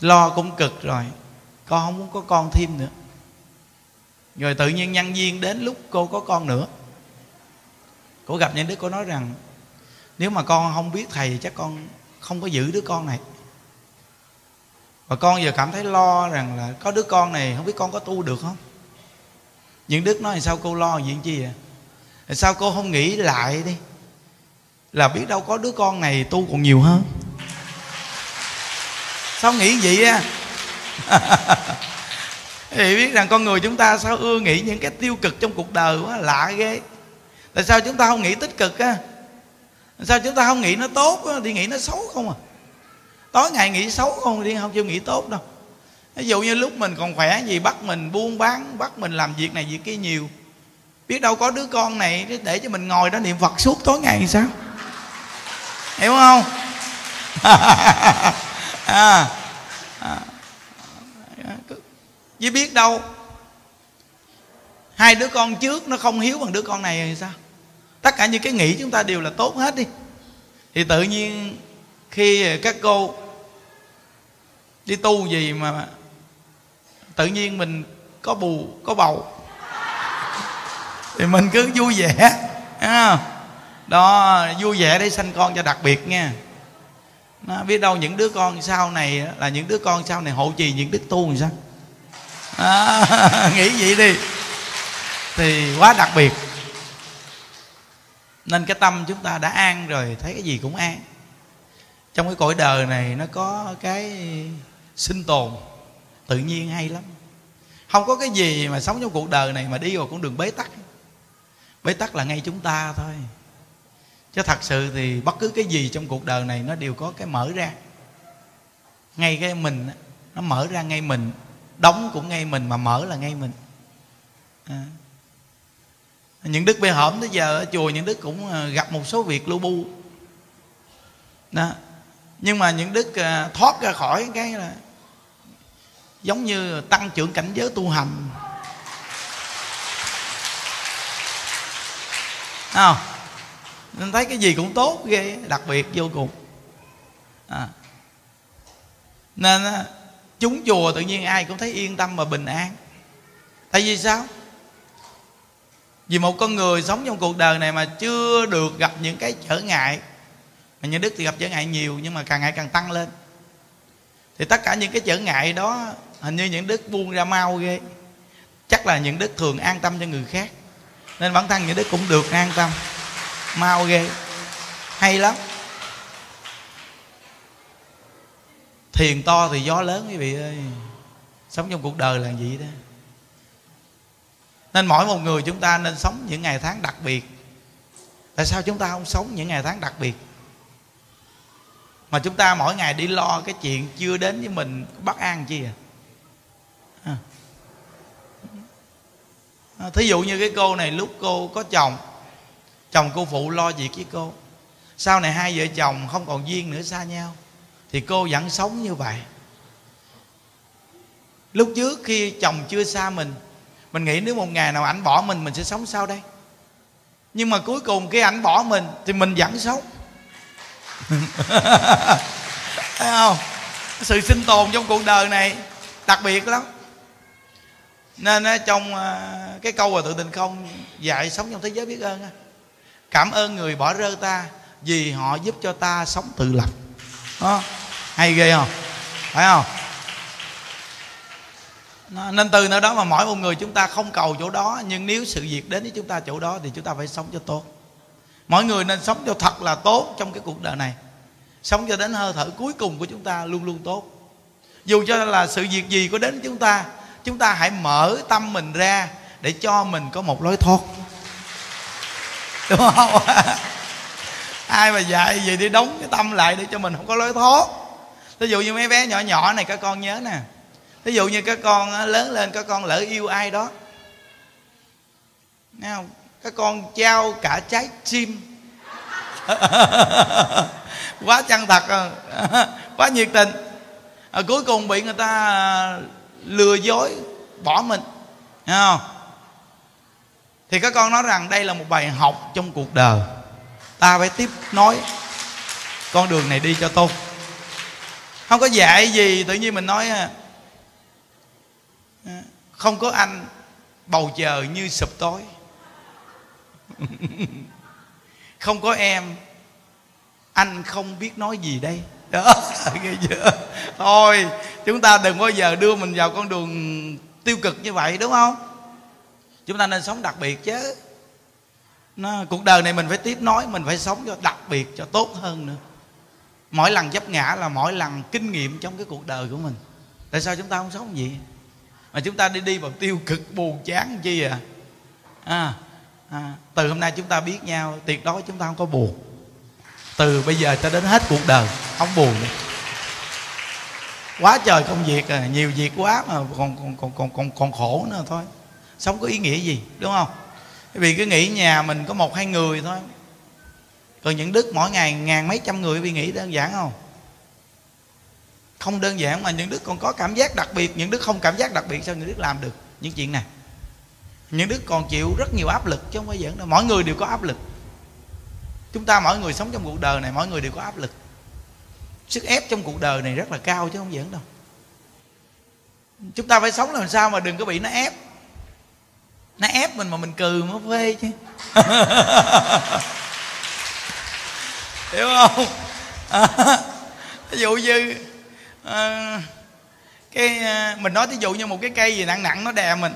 Lo cũng cực rồi. Con không muốn có con thêm nữa. Rồi tự nhiên nhân viên đến lúc cô có con nữa. Cô gặp những đứa cô nói rằng, nếu mà con không biết thầy chắc con không có giữ đứa con này. Và con giờ cảm thấy lo rằng là có đứa con này không biết con có tu được không? Những đức nói, sao cô lo chuyện chi vậy? Sao cô không nghĩ lại đi? Là biết đâu có đứa con này tu còn nhiều hơn. Sao nghĩ vậy á? Thì biết rằng con người chúng ta sao ưa nghĩ những cái tiêu cực trong cuộc đời quá, lạ ghê. Tại sao chúng ta không nghĩ tích cực á? Sao chúng ta không nghĩ nó tốt á, thì nghĩ nó xấu không à? Tối ngày nghĩ xấu không đi không chưa nghĩ tốt đâu ví dụ như lúc mình còn khỏe gì bắt mình buôn bán bắt mình làm việc này việc kia nhiều. Biết đâu có đứa con này để cho mình ngồi đó niệm phật suốt tối ngày thì sao? Hiểu không? À, à, chứ biết đâu. Hai đứa con trước nó không hiếu bằng đứa con này thì sao? Tất cả những cái nghĩ chúng ta đều là tốt hết đi. Thì tự nhiên khi các cô đi tu gì mà tự nhiên mình có bù có bầu. Thì mình cứ vui vẻ đó vui vẻ để sanh con cho đặc biệt nha. Nó biết đâu những đứa con sau này là những đứa con sau này hộ trì những đức tu làm sao? À, nghĩ vậy đi. Thì quá đặc biệt. Nên cái tâm chúng ta đã an rồi thấy cái gì cũng an. Trong cái cõi đời này nó có cái sinh tồn tự nhiên hay lắm. Không có cái gì mà sống trong cuộc đời này mà đi vào con đường bế tắc. Bế tắc là ngay chúng ta thôi. Chứ thật sự thì bất cứ cái gì trong cuộc đời này nó đều có cái mở ra. Ngay cái mình nó mở ra ngay mình. Đóng cũng ngay mình mà mở là ngay mình. À. những đức bê hổm tới giờ ở chùa những đức cũng à, gặp một số việc lu bu. Đó. Nhưng mà những đức à, thoát ra khỏi cái là giống như tăng trưởng cảnh giới tu hành. Không? Nên thấy cái gì cũng tốt, ghê, đặc biệt vô cùng. À. nên chúng chùa tự nhiên ai cũng thấy yên tâm và bình an. Tại vì sao? Vì một con người sống trong cuộc đời này mà chưa được gặp những cái trở ngại. Mà nhân đức thì gặp trở ngại nhiều, nhưng mà càng ngày càng tăng lên. Thì tất cả những cái trở ngại đó hình như những đức buông ra mau ghê. Chắc là những đức thường an tâm cho người khác. Nên bản thân những đức cũng được an tâm. Mau ghê. Hay lắm. Thiền to thì gió lớn quý vị ơi. Sống trong cuộc đời là gì đó. Nên mỗi một người chúng ta nên sống những ngày tháng đặc biệt. Tại sao chúng ta không sống những ngày tháng đặc biệt? Mà chúng ta mỗi ngày đi lo cái chuyện chưa đến với mình bất an chi à, à. thí dụ như cái cô này lúc cô có chồng chồng cô phụ lo việc với cô. Sau này hai vợ chồng không còn duyên nữa xa nhau, thì cô vẫn sống như vậy. Lúc trước khi chồng chưa xa mình mình nghĩ nếu một ngày nào ảnh bỏ mình mình sẽ sống sao đây? Nhưng mà cuối cùng khi ảnh bỏ mình, thì mình vẫn sống. Thấy không? Sự sinh tồn trong cuộc đời này đặc biệt lắm nên trong à, cái câu là tự tình không dạy sống trong thế giới biết ơn cảm ơn người bỏ rơi ta vì họ giúp cho ta sống tự lập. Đó. hay ghê không? Phải không? Nên từ nơi đó mà mỗi một người chúng ta không cầu chỗ đó, nhưng nếu sự việc đến với chúng ta chỗ đó thì chúng ta phải sống cho tốt. Mỗi người nên sống cho thật là tốt trong cái cuộc đời này. Sống cho đến hơi thở cuối cùng của chúng ta luôn luôn tốt. Dù cho là sự việc gì có đến với chúng ta chúng ta hãy mở tâm mình ra để cho mình có một lối thoát. Đúng không? Ai mà dạy gì đi đóng cái tâm lại để cho mình không có lối thoát. Ví dụ như mấy bé nhỏ nhỏ này các con nhớ nè. Ví dụ như các con lớn lên các con lỡ yêu ai đó. Nghe không? Các con trao cả trái chim, quá chân thật à. quá nhiệt tình. À, cuối cùng bị người ta à, lừa dối, bỏ mình. Nghe không? Thì các con nói rằng đây là một bài học trong cuộc đời. Ta phải tiếp nói con đường này đi cho tốt. Không có dạy gì, tự nhiên mình nói à, à, không có anh bầu trời như sụp tối. Không có em, anh không biết nói gì đây. Đó, nghe chưa? Thôi chúng ta đừng bao giờ đưa mình vào con đường tiêu cực như vậy đúng không? Chúng ta nên sống đặc biệt chứ. Nó, cuộc đời này mình phải tiếp nối mình phải sống cho đặc biệt cho tốt hơn nữa. Mỗi lần chấp ngã là mỗi lần kinh nghiệm trong cái cuộc đời của mình. Tại sao chúng ta không sống gì mà chúng ta đi đi vào tiêu cực buồn chán chi à, à, à từ hôm nay chúng ta biết nhau tuyệt đối chúng ta không có buồn. Từ bây giờ cho đến hết cuộc đời không buồn nữa quá trời công việc à nhiều việc quá mà còn còn còn còn còn, còn khổ nữa thôi. Sống có ý nghĩa gì đúng không? Vì cứ nghĩ nhà mình có một hai người thôi. Còn những đức mỗi ngày ngàn mấy trăm người vì nghĩ đơn giản không? Không đơn giản mà những đức còn có cảm giác đặc biệt. Những đức không cảm giác đặc biệt sao những đức làm được những chuyện này? Những đức còn chịu rất nhiều áp lực chứ không phải giỡn đâu. Mỗi người đều có áp lực. Chúng ta mỗi người sống trong cuộc đời này mỗi người đều có áp lực sức ép trong cuộc đời này rất là cao chứ không giỡn đâu. Chúng ta phải sống làm sao mà đừng có bị nó ép. Nó ép mình mà mình cười mới phê chứ. Hiểu không? À, ví dụ như à, cái à, mình nói ví dụ như một cái cây gì nặng nặng nó đè mình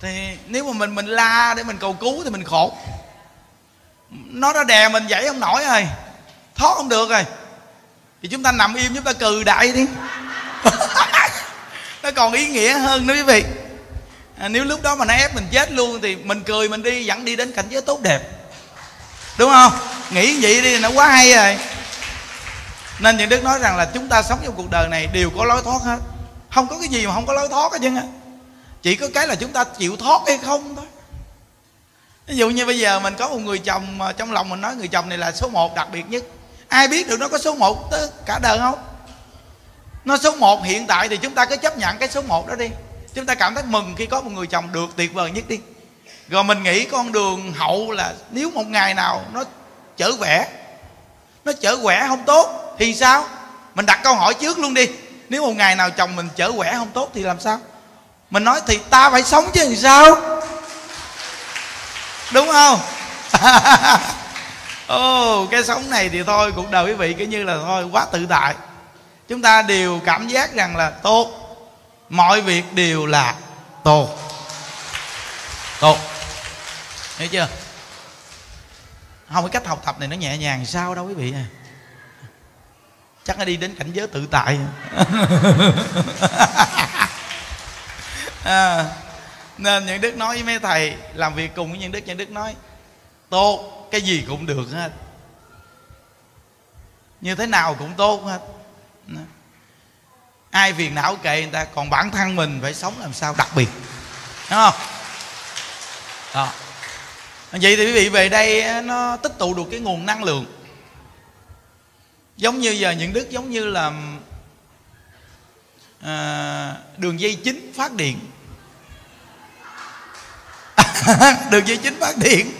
thì nếu mà mình mình la để mình cầu cứu thì mình khổ. Nó đã đè mình dậy không nổi rồi thoát không được rồi thì chúng ta nằm im chúng ta cười đại đi. Nó còn ý nghĩa hơn nữa quý vị. À, nếu lúc đó mà nó ép mình chết luôn thì mình cười mình đi vẫn đi đến cảnh giới tốt đẹp. Đúng không? Nghĩ vậy đi nó quá hay rồi. Nên những đức nói rằng là chúng ta sống trong cuộc đời này đều có lối thoát hết. Không có cái gì mà không có lối thoát hết chứ chỉ có cái là chúng ta chịu thoát hay không thôi. Ví dụ như bây giờ mình có một người chồng mà trong lòng mình nói người chồng này là số một đặc biệt nhất ai biết được nó có số một tới cả đời không? Nó số một hiện tại thì chúng ta cứ chấp nhận cái số một đó đi. Chúng ta cảm thấy mừng khi có một người chồng được tuyệt vời nhất đi. Rồi mình nghĩ con đường hậu là nếu một ngày nào nó chở quẻ, nó chở quẻ không tốt thì sao? Mình đặt câu hỏi trước luôn đi. Nếu một ngày nào chồng mình chở quẻ không tốt thì làm sao? Mình nói thì ta phải sống chứ làm sao? Đúng không? ồ oh, cái sống này thì thôi cuộc đời quý vị cứ như là thôi quá tự tại. Chúng ta đều cảm giác rằng là tốt. Mọi việc đều là tốt. Tốt. Hiểu chưa? Không cái cách học tập này nó nhẹ nhàng sao đâu quý vị à. Chắc nó đi đến cảnh giới tự tại. À, nên những đức nói với mấy thầy làm việc cùng với những đức những đức nói tốt cái gì cũng được hết. Như thế nào cũng tốt hết. Ai phiền não kệ người ta còn bản thân mình phải sống làm sao đặc biệt. Đúng không? Đó. Vậy thì quý vị về đây nó tích tụ được cái nguồn năng lượng. Giống như giờ những đức giống như là à, đường dây chính phát điện. Đường dây chính phát điện.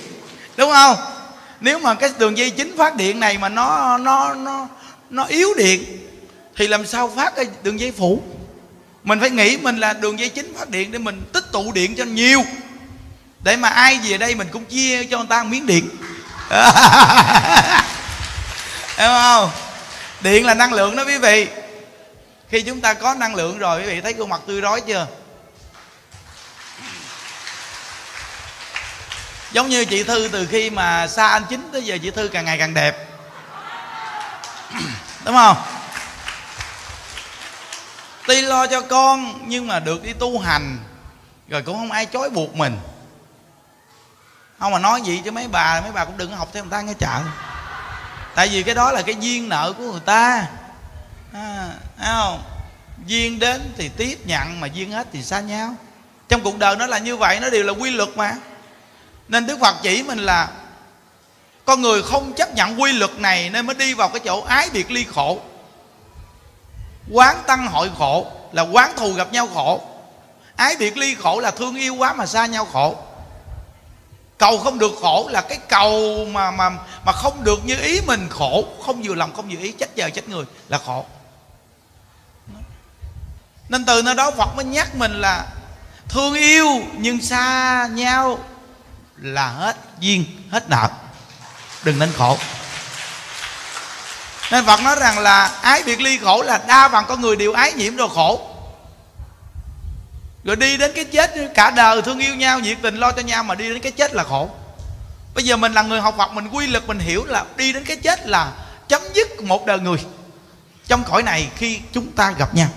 Đúng không? Nếu mà cái đường dây chính phát điện này mà nó nó nó nó yếu điện, thì làm sao phát cái đường dây phụ? Mình phải nghĩ mình là đường dây chính phát điện để mình tích tụ điện cho nhiều. Để mà ai về đây mình cũng chia cho người ta một miếng điện. Hiểu không? Điện là năng lượng đó quý vị. Khi chúng ta có năng lượng rồi, quý vị thấy gương mặt tươi rói chưa? Giống như chị thư từ khi mà xa anh chính tới giờ chị thư càng ngày càng đẹp. Đúng không? Tuy lo cho con nhưng mà được đi tu hành rồi cũng không ai chối buộc mình. Không mà nói gì cho mấy bà mấy bà cũng đừng học theo người ta nghe chợ. Tại vì cái đó là cái duyên nợ của người ta. À, thấy không? Duyên đến thì tiếp nhận mà duyên hết thì xa nhau. Trong cuộc đời nó là như vậy nó đều là quy luật mà nên đức phật chỉ mình là con người không chấp nhận quy luật này nên mới đi vào cái chỗ ái biệt ly khổ. Quán tăng hội khổ là quán thù gặp nhau khổ. Ái biệt ly khổ là thương yêu quá mà xa nhau khổ. Cầu không được khổ là cái cầu mà mà mà không được như ý mình khổ. Không vừa lòng, không vừa ý, chết giờ chết người là khổ. Nên từ nơi đó phật mới nhắc mình là thương yêu nhưng xa nhau là hết duyên, hết nợ. Đừng nên khổ. Nên phật nói rằng là ái biệt ly khổ là đa phần con người đều ái nhiễm rồi khổ. Rồi đi đến cái chết cả đời thương yêu nhau, nhiệt tình lo cho nhau mà đi đến cái chết là khổ. Bây giờ mình là người học Phật, mình quy lực, mình hiểu là đi đến cái chết là chấm dứt một đời người trong cõi này khi chúng ta gặp nhau.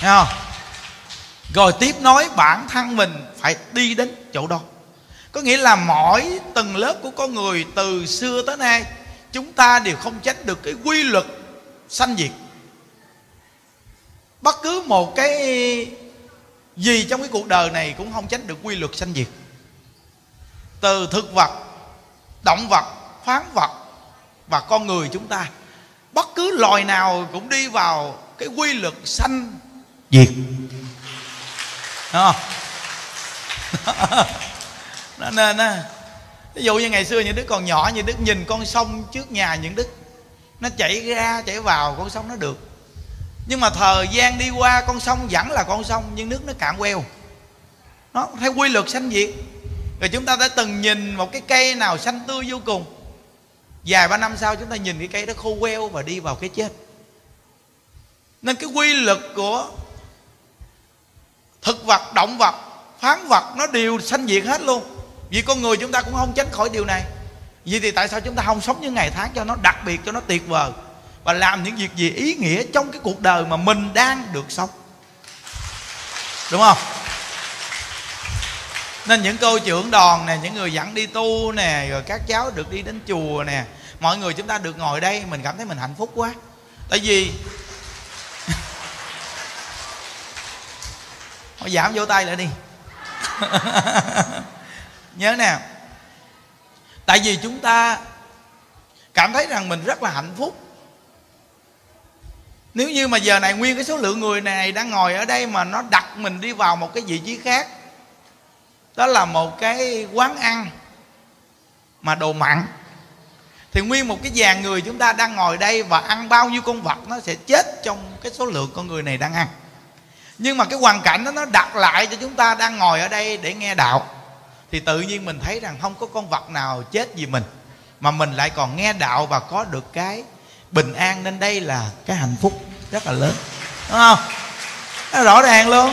Thấy không? Rồi tiếp nói bản thân mình phải đi đến chỗ đó. Có nghĩa là mỗi tầng lớp của con người từ xưa tới nay, chúng ta đều không tránh được cái quy luật sanh diệt. Bất cứ một cái gì trong cái cuộc đời này cũng không tránh được quy luật sanh diệt. Từ thực vật, động vật, khoáng vật và con người chúng ta, bất cứ loài nào cũng đi vào cái quy luật sanh diệt. nó nên á. Ví dụ như ngày xưa những đứa còn nhỏ như đức nhìn con sông trước nhà những đức nó chảy ra, chảy vào con sông nó được. Nhưng mà thời gian đi qua con sông vẫn là con sông, nhưng nước nó cạn queo. Nó theo quy luật sanh diệt. Rồi chúng ta đã từng nhìn một cái cây nào xanh tươi vô cùng. Vài ba năm sau chúng ta nhìn cái cây đó khô queo và đi vào cái chết. Nên cái quy luật của thực vật, động vật, khoáng vật nó đều sanh diệt hết luôn. Vì con người chúng ta cũng không tránh khỏi điều này. Vậy thì tại sao chúng ta không sống những ngày tháng cho nó đặc biệt, cho nó tuyệt vời? Và làm những việc gì ý nghĩa trong cái cuộc đời mà mình đang được sống. Đúng không? Nên những cô trưởng đoàn nè, những người dẫn đi tu nè, rồi các cháu được đi đến chùa nè, mọi người chúng ta được ngồi đây, mình cảm thấy mình hạnh phúc quá. Tại vì giảm vô tay lại đi. Nhớ nè. Tại vì chúng ta cảm thấy rằng mình rất là hạnh phúc. Nếu như mà giờ này nguyên cái số lượng người này đang ngồi ở đây mà nó đặt mình đi vào một cái vị trí khác, đó là một cái quán ăn mà đồ mặn, thì nguyên một cái dàn người chúng ta đang ngồi đây và ăn bao nhiêu con vật nó sẽ chết trong cái số lượng con người này đang ăn nhưng mà cái hoàn cảnh đó nó đặt lại cho chúng ta đang ngồi ở đây để nghe đạo. Thì tự nhiên mình thấy rằng không có con vật nào chết vì mình mà mình lại còn nghe đạo và có được cái bình an nên đây là cái hạnh phúc rất là lớn. Đúng không? Nó rõ ràng luôn.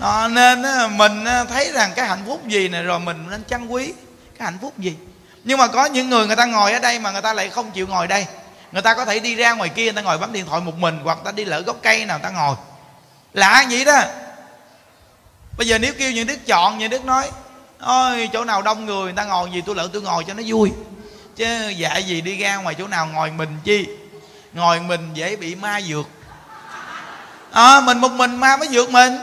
Đó, nên mình thấy rằng cái hạnh phúc gì này rồi mình nên trân quý cái hạnh phúc gì. Nhưng mà có những người người ta ngồi ở đây mà người ta lại không chịu ngồi đây. Người ta có thể đi ra ngoài kia người ta ngồi bấm điện thoại một mình hoặc ta đi lỡ gốc cây nào ta ngồi lạ vậy đó? Bây giờ nếu kêu những đức chọn những đức nói ôi chỗ nào đông người người ta ngồi gì tôi lỡ tôi ngồi cho nó vui. Chứ dạ gì đi ra ngoài chỗ nào ngồi mình chi? Ngồi mình dễ bị ma dược. À, mình một mình ma mới dược mình.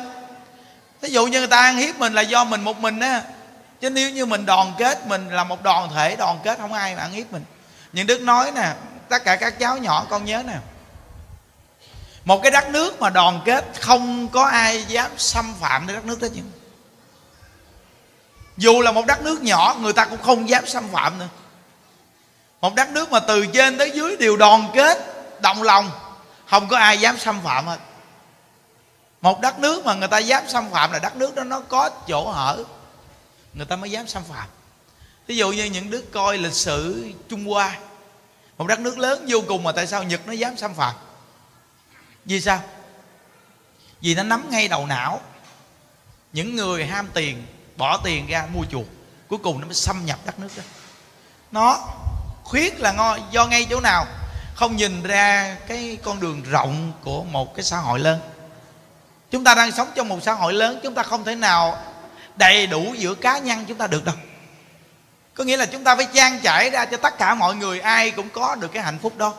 Ví dụ như người ta ăn hiếp mình là do mình một mình á. Chứ nếu như mình đoàn kết mình là một đoàn thể đoàn kết không ai mà ăn hiếp mình. Nhưng đức nói nè tất cả các cháu nhỏ con nhớ nè một cái đất nước mà đoàn kết, không có ai dám xâm phạm đến đất nước đó chứ. Dù là một đất nước nhỏ, người ta cũng không dám xâm phạm nữa. Một đất nước mà từ trên tới dưới đều đoàn kết, đồng lòng, không có ai dám xâm phạm hết. Một đất nước mà người ta dám xâm phạm là đất nước đó nó có chỗ hở người ta mới dám xâm phạm. Ví dụ như những đứa coi lịch sử trung hoa, một đất nước lớn vô cùng mà tại sao nhật nó dám xâm phạm? Vì sao? Vì nó nắm ngay đầu não. Những người ham tiền, bỏ tiền ra mua chuột, cuối cùng nó mới xâm nhập đất nước đó. Nó khuyết là do ngay chỗ nào? Không nhìn ra cái con đường rộng của một cái xã hội lớn. Chúng ta đang sống trong một xã hội lớn, chúng ta không thể nào đầy đủ giữa cá nhân chúng ta được đâu. Có nghĩa là chúng ta phải trang trải ra cho tất cả mọi người, ai cũng có được cái hạnh phúc đó,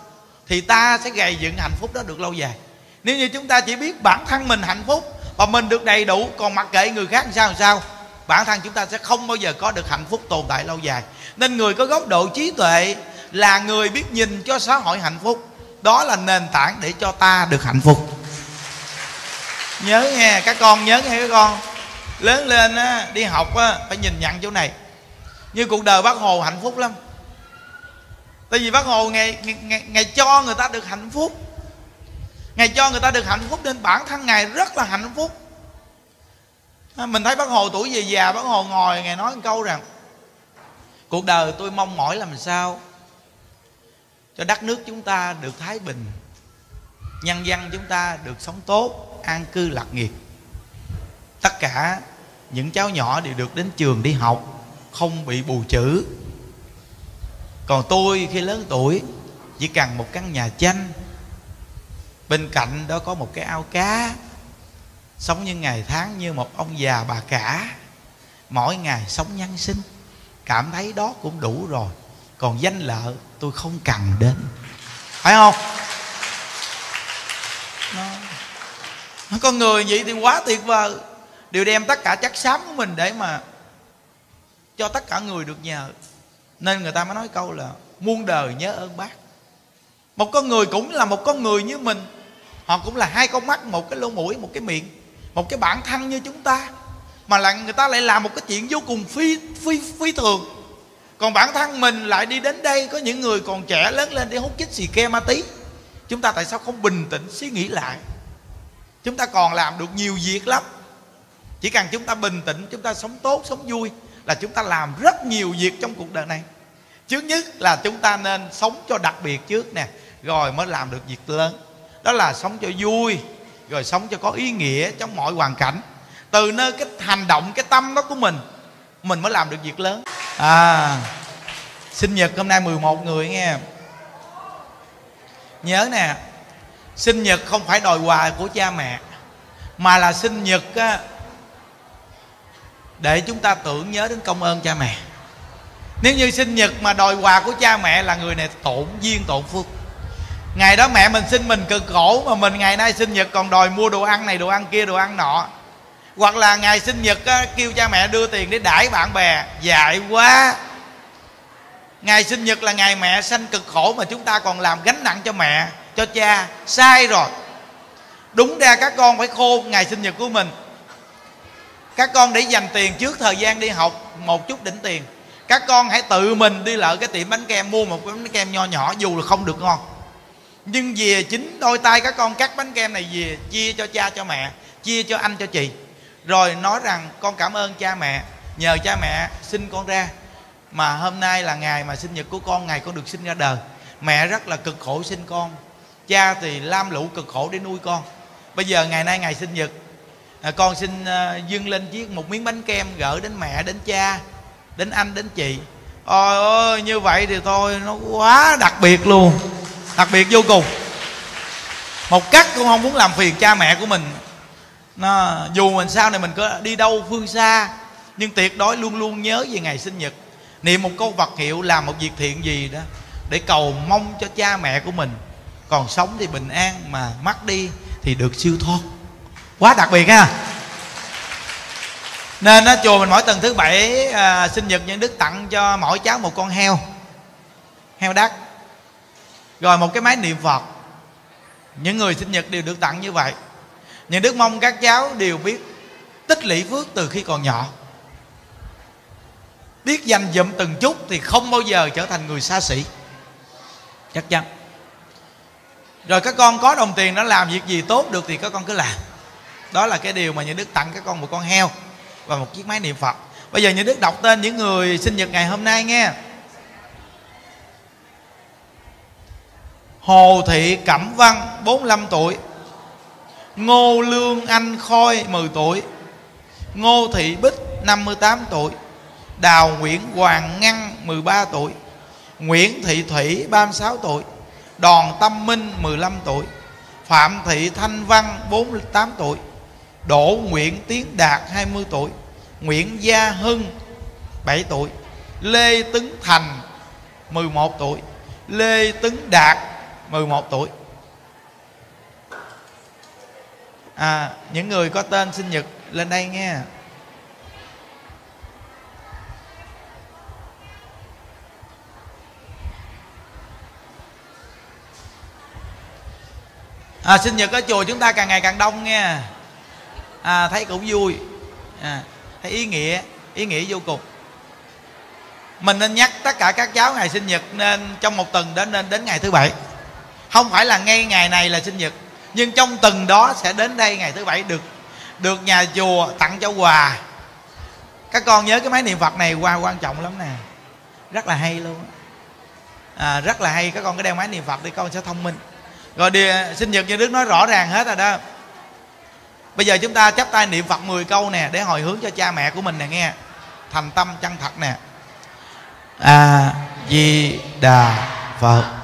thì ta sẽ gầy dựng hạnh phúc đó được lâu dài nếu như chúng ta chỉ biết bản thân mình hạnh phúc và mình được đầy đủ còn mặc kệ người khác làm sao làm sao bản thân chúng ta sẽ không bao giờ có được hạnh phúc tồn tại lâu dài. Nên người có góc độ trí tuệ là người biết nhìn cho xã hội hạnh phúc. Đó là nền tảng để cho ta được hạnh phúc. Nhớ nghe các con nhớ nghe các con. Lớn lên á, đi học á, phải nhìn nhận chỗ này. Như cuộc đời bác hồ hạnh phúc lắm. Tại vì bác hồ ngày, ngày, ngày cho người ta được hạnh phúc ngày cho người ta được hạnh phúc nên bản thân ngài rất là hạnh phúc. À, mình thấy bác hồ tuổi về già, bác hồ ngồi, ngài nói một câu rằng, cuộc đời tôi mong mỏi làm sao cho đất nước chúng ta được thái bình, nhân dân chúng ta được sống tốt, an cư lạc nghiệp. Tất cả những cháu nhỏ đều được đến trường đi học, không bị bù chữ còn tôi khi lớn tuổi, chỉ cần một căn nhà tranh bên cạnh đó có một cái ao cá, sống như ngày tháng như một ông già bà cả. Mỗi ngày sống nhân sinh cảm thấy đó cũng đủ rồi, còn danh lợi tôi không cần đến. Phải không? Nó con người vậy thì quá tuyệt vời. Đều đem tất cả chắc xám của mình để mà cho tất cả người được nhờ. Nên người ta mới nói câu là muôn đời nhớ ơn bác. Một con người cũng là một con người như mình họ cũng là hai con mắt, một cái lỗ mũi, một cái miệng, một cái bản thân như chúng ta. Mà là người ta lại làm một cái chuyện vô cùng phi phi phi thường. Còn bản thân mình lại đi đến đây, có những người còn trẻ lớn lên đi hút chích xì ke ma tí chúng ta tại sao không bình tĩnh suy nghĩ lại? Chúng ta còn làm được nhiều việc lắm. Chỉ cần chúng ta bình tĩnh, chúng ta sống tốt, sống vui là chúng ta làm rất nhiều việc trong cuộc đời này. Trước nhất là chúng ta nên sống cho đặc biệt trước nè, rồi mới làm được việc lớn đó là sống cho vui rồi sống cho có ý nghĩa trong mọi hoàn cảnh. Từ nơi cái hành động cái tâm đó của mình mình mới làm được việc lớn. À sinh nhật hôm nay 11 người nghe. Nhớ nè sinh nhật không phải đòi quà của cha mẹ mà là sinh nhật á, để chúng ta tưởng nhớ đến công ơn cha mẹ. Nếu như sinh nhật mà đòi quà của cha mẹ là người này tổn duyên tổn phước ngày đó mẹ mình sinh mình cực khổ mà mình ngày nay sinh nhật còn đòi mua đồ ăn này đồ ăn kia đồ ăn nọ. Hoặc là ngày sinh nhật á, kêu cha mẹ đưa tiền để đãi bạn bè. Dại quá. Ngày sinh nhật là ngày mẹ sanh cực khổ mà chúng ta còn làm gánh nặng cho mẹ cho cha. Sai rồi. Đúng ra các con phải khôn ngày sinh nhật của mình. Các con để dành tiền trước thời gian đi học một chút đỉnh tiền. Các con hãy tự mình đi lỡ cái tiệm bánh kem mua một cái bánh kem nho nhỏ dù là không được ngon nhưng về chính đôi tay các con cắt bánh kem này về chia cho cha cho mẹ chia cho anh cho chị. Rồi nói rằng con cảm ơn cha mẹ nhờ cha mẹ sinh con ra mà hôm nay là ngày mà sinh nhật của con ngày con được sinh ra đời. Mẹ rất là cực khổ sinh con cha thì lam lũ cực khổ để nuôi con. Bây giờ ngày nay ngày sinh nhật à, con xin uh, dâng lên chiếc một miếng bánh kem gửi đến mẹ đến cha đến anh đến chị. Ôi ơi như vậy thì thôi nó quá đặc biệt luôn đặc biệt vô cùng. Một cách cũng không muốn làm phiền cha mẹ của mình. Nó dù mình sau này mình có đi đâu phương xa nhưng tuyệt đối luôn luôn nhớ về ngày sinh nhật. Niệm một câu vật hiệu làm một việc thiện gì đó để cầu mong cho cha mẹ của mình. Còn sống thì bình an mà mất đi thì được siêu thoát. Quá đặc biệt ha. Nên á, chùa mình mỗi tuần thứ bảy à, sinh nhật nhân đức tặng cho mỗi cháu một con heo. Heo đất rồi một cái máy niệm phật. Những người sinh nhật đều được tặng như vậy. Những đức mong các cháu đều biết tích lũy phước từ khi còn nhỏ. Biết dành dụm từng chút thì không bao giờ trở thành người xa xỉ. Chắc chắn. Rồi các con có đồng tiền nó làm việc gì tốt được thì các con cứ làm. Đó là cái điều mà những đức tặng các con một con heo và một chiếc máy niệm phật. Bây giờ những đức đọc tên những người sinh nhật ngày hôm nay nghe. Hồ Thị Cẩm Văn 45 tuổi. Ngô Lương Anh Khôi 10 tuổi. Ngô Thị Bích 58 tuổi. Đào Nguyễn Hoàng Ngăn 13 tuổi. Nguyễn Thị Thủy 36 tuổi. Đòn Tâm Minh 15 tuổi. Phạm Thị Thanh Văn 48 tuổi. Đỗ Nguyễn Tiến Đạt 20 tuổi. Nguyễn Gia Hưng 7 tuổi. Lê Tấn Thành 11 tuổi. Lê Tấn Đạt 11 tuổi. À, Những người có tên sinh nhật lên đây nghe. À, sinh nhật ở chùa chúng ta càng ngày càng đông nghe. À, thấy cũng vui. À, thấy ý nghĩa ý nghĩa vô cùng. Mình nên nhắc tất cả các cháu ngày sinh nhật nên trong một tuần đến nên đến ngày thứ bảy không phải là ngay ngày này là sinh nhật nhưng trong tuần đó sẽ đến đây ngày thứ bảy được được nhà chùa tặng cho quà. Các con nhớ cái máy niệm phật này qua quan trọng lắm nè. Rất là hay luôn. À, rất là hay các con cứ đeo máy niệm phật đi con sẽ thông minh. Rồi đi sinh nhật như đức nói rõ ràng hết rồi đó. Bây giờ chúng ta chắp tay niệm phật 10 câu nè để hồi hướng cho cha mẹ của mình nè nghe. Thành tâm chân thật nè. A di đà phật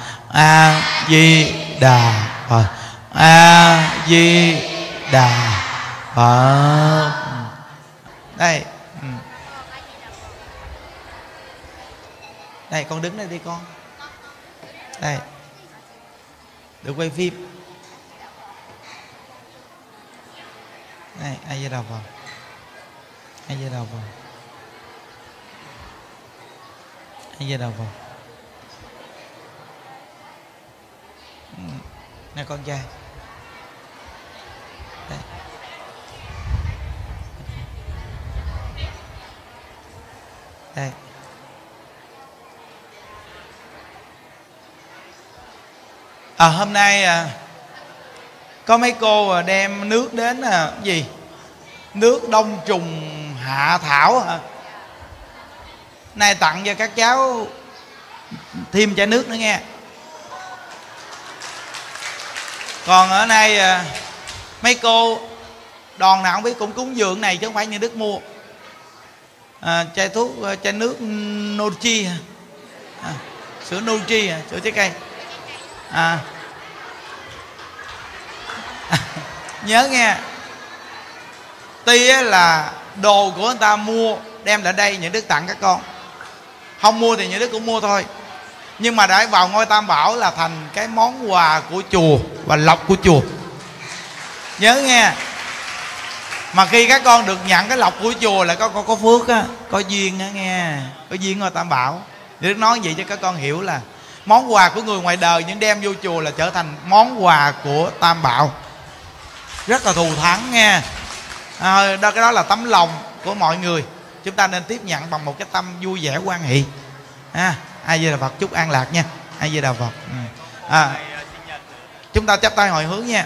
a di đà phật. A di đà phật. Đây. Ừ. Đây, con đứng đây đi con. Đây. Được quay phim. Đây ai di đà phật. Ai di đà phật. Ai di đà phật. Ừ. nè con trai. Đây. Đây. À, hôm nay à, có mấy cô à, đem nước đến à, gì? Nước đông trùng hạ thảo hả? Nay tặng cho các cháu thêm chai nước nữa nghe. Còn ở nay à, mấy cô đòn nào không biết cũng cúng dường này chứ không phải như đức mua. À, chai thuốc à, chai nước Nochi à. à, sữa Nochi à, sữa trái cây. À. Nhớ nghe tuy là đồ của người ta mua đem lại đây những đức tặng các con. Không mua thì những đức cũng mua thôi nhưng mà đã vào ngôi tam bảo là thành cái món quà của chùa và lộc của chùa. Nhớ nghe. Mà khi các con được nhận cái lọc của chùa là các con có phước á có duyên á nghe. Có duyên ngôi tam bảo. Đức nói vậy cho các con hiểu là món quà của người ngoài đời những đem vô chùa là trở thành món quà của tam bảo. Rất là thù thắng nghe. À, đó cái đó là tấm lòng của mọi người. Chúng ta nên tiếp nhận bằng một cái tâm vui vẻ quan hệ. À, ai về đà phật? Chúc an lạc nha. Ai về đà phật? Ừ. À, chúng ta chắp tay hồi hướng nha.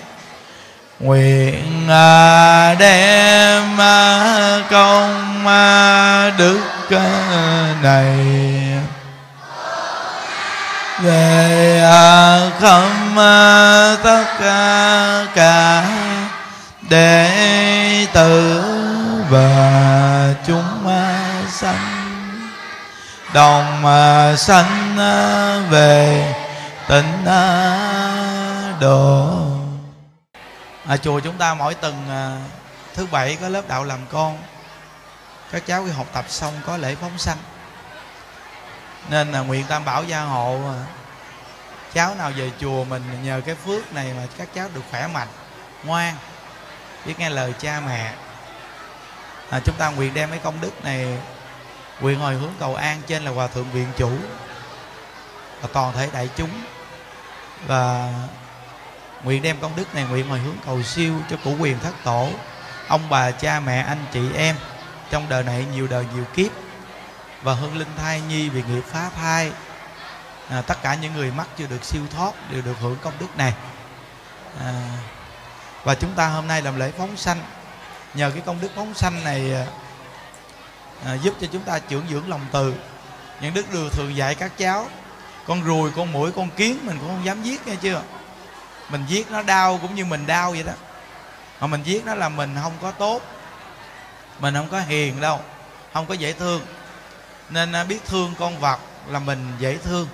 Nguyện à, đem à, công à, đức này về khâm tất cả đệ tử và chúng sanh đồng à, sanh à, về tịnh à, độ. À, chùa chúng ta mỗi tuần thứ bảy có lớp đạo làm con. Các cháu khi học tập xong có lễ phóng sanh. Nên là nguyện tam bảo gia hộ cháu nào về chùa mình nhờ cái phước này mà các cháu được khỏe mạnh ngoan biết nghe lời cha mẹ. À, chúng ta nguyện đem cái công đức này Quyền hồi hướng cầu an trên là hòa thượng viện chủ và toàn thể đại chúng. Và nguyện đem công đức này nguyện hồi hướng cầu siêu cho cụ quyền thất tổ. Ông bà cha mẹ anh chị em trong đời này nhiều đời nhiều kiếp. Và hương linh thai nhi vì nghiệp phá thai à, tất cả những người mắc chưa được siêu thoát đều được hưởng công đức này. À, và chúng ta hôm nay làm lễ phóng sanh. Nhờ cái công đức phóng sanh này à, à, giúp cho chúng ta trưởng dưỡng lòng từ. Những đức đường thường dạy các cháu con ruồi con mũi con kiến mình cũng không dám giết nghe chưa? Mình giết nó đau cũng như mình đau vậy đó. Mà mình giết nó là mình không có tốt mình không có hiền đâu không có dễ thương. Nên à, biết thương con vật là mình dễ thương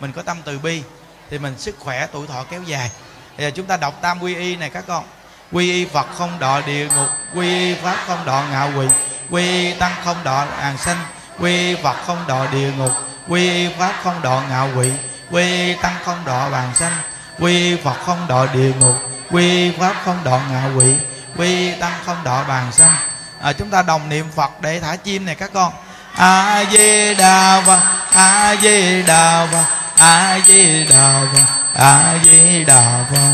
mình có tâm từ bi thì mình sức khỏe tuổi thọ kéo dài. Bây giờ chúng ta đọc tam quy y này các con. Quy y phật không đọa địa ngục quy y pháp không đọa ngạo quỷ quy tăng không đọa hàng sanh quy vật phật không đọa địa ngục quy pháp không đọa ngạo quỷ quy tăng không đọa bàn sanh quy phật không đọa địa ngục quy pháp không đọa ngạo quỷ quy tăng không đọa bàn sanh. À, chúng ta đồng niệm phật để thả chim này các con. A di đà phật a di đà phật a di đà phật a di đà phật.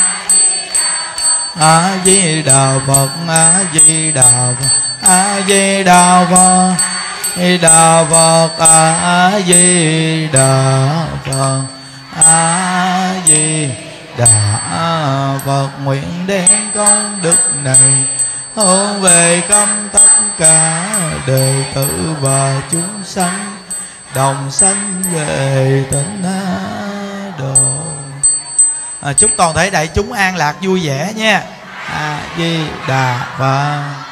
a di đà phật a di đà phật a di đà phật di đà phật a di đà phật a di đà phật nguyện đem con đức này hướng về công tất cả đệ tử và chúng sanh, đồng sanh về tịnh an à, chúc toàn thể đại chúng an lạc vui vẻ nha. A di đà phật.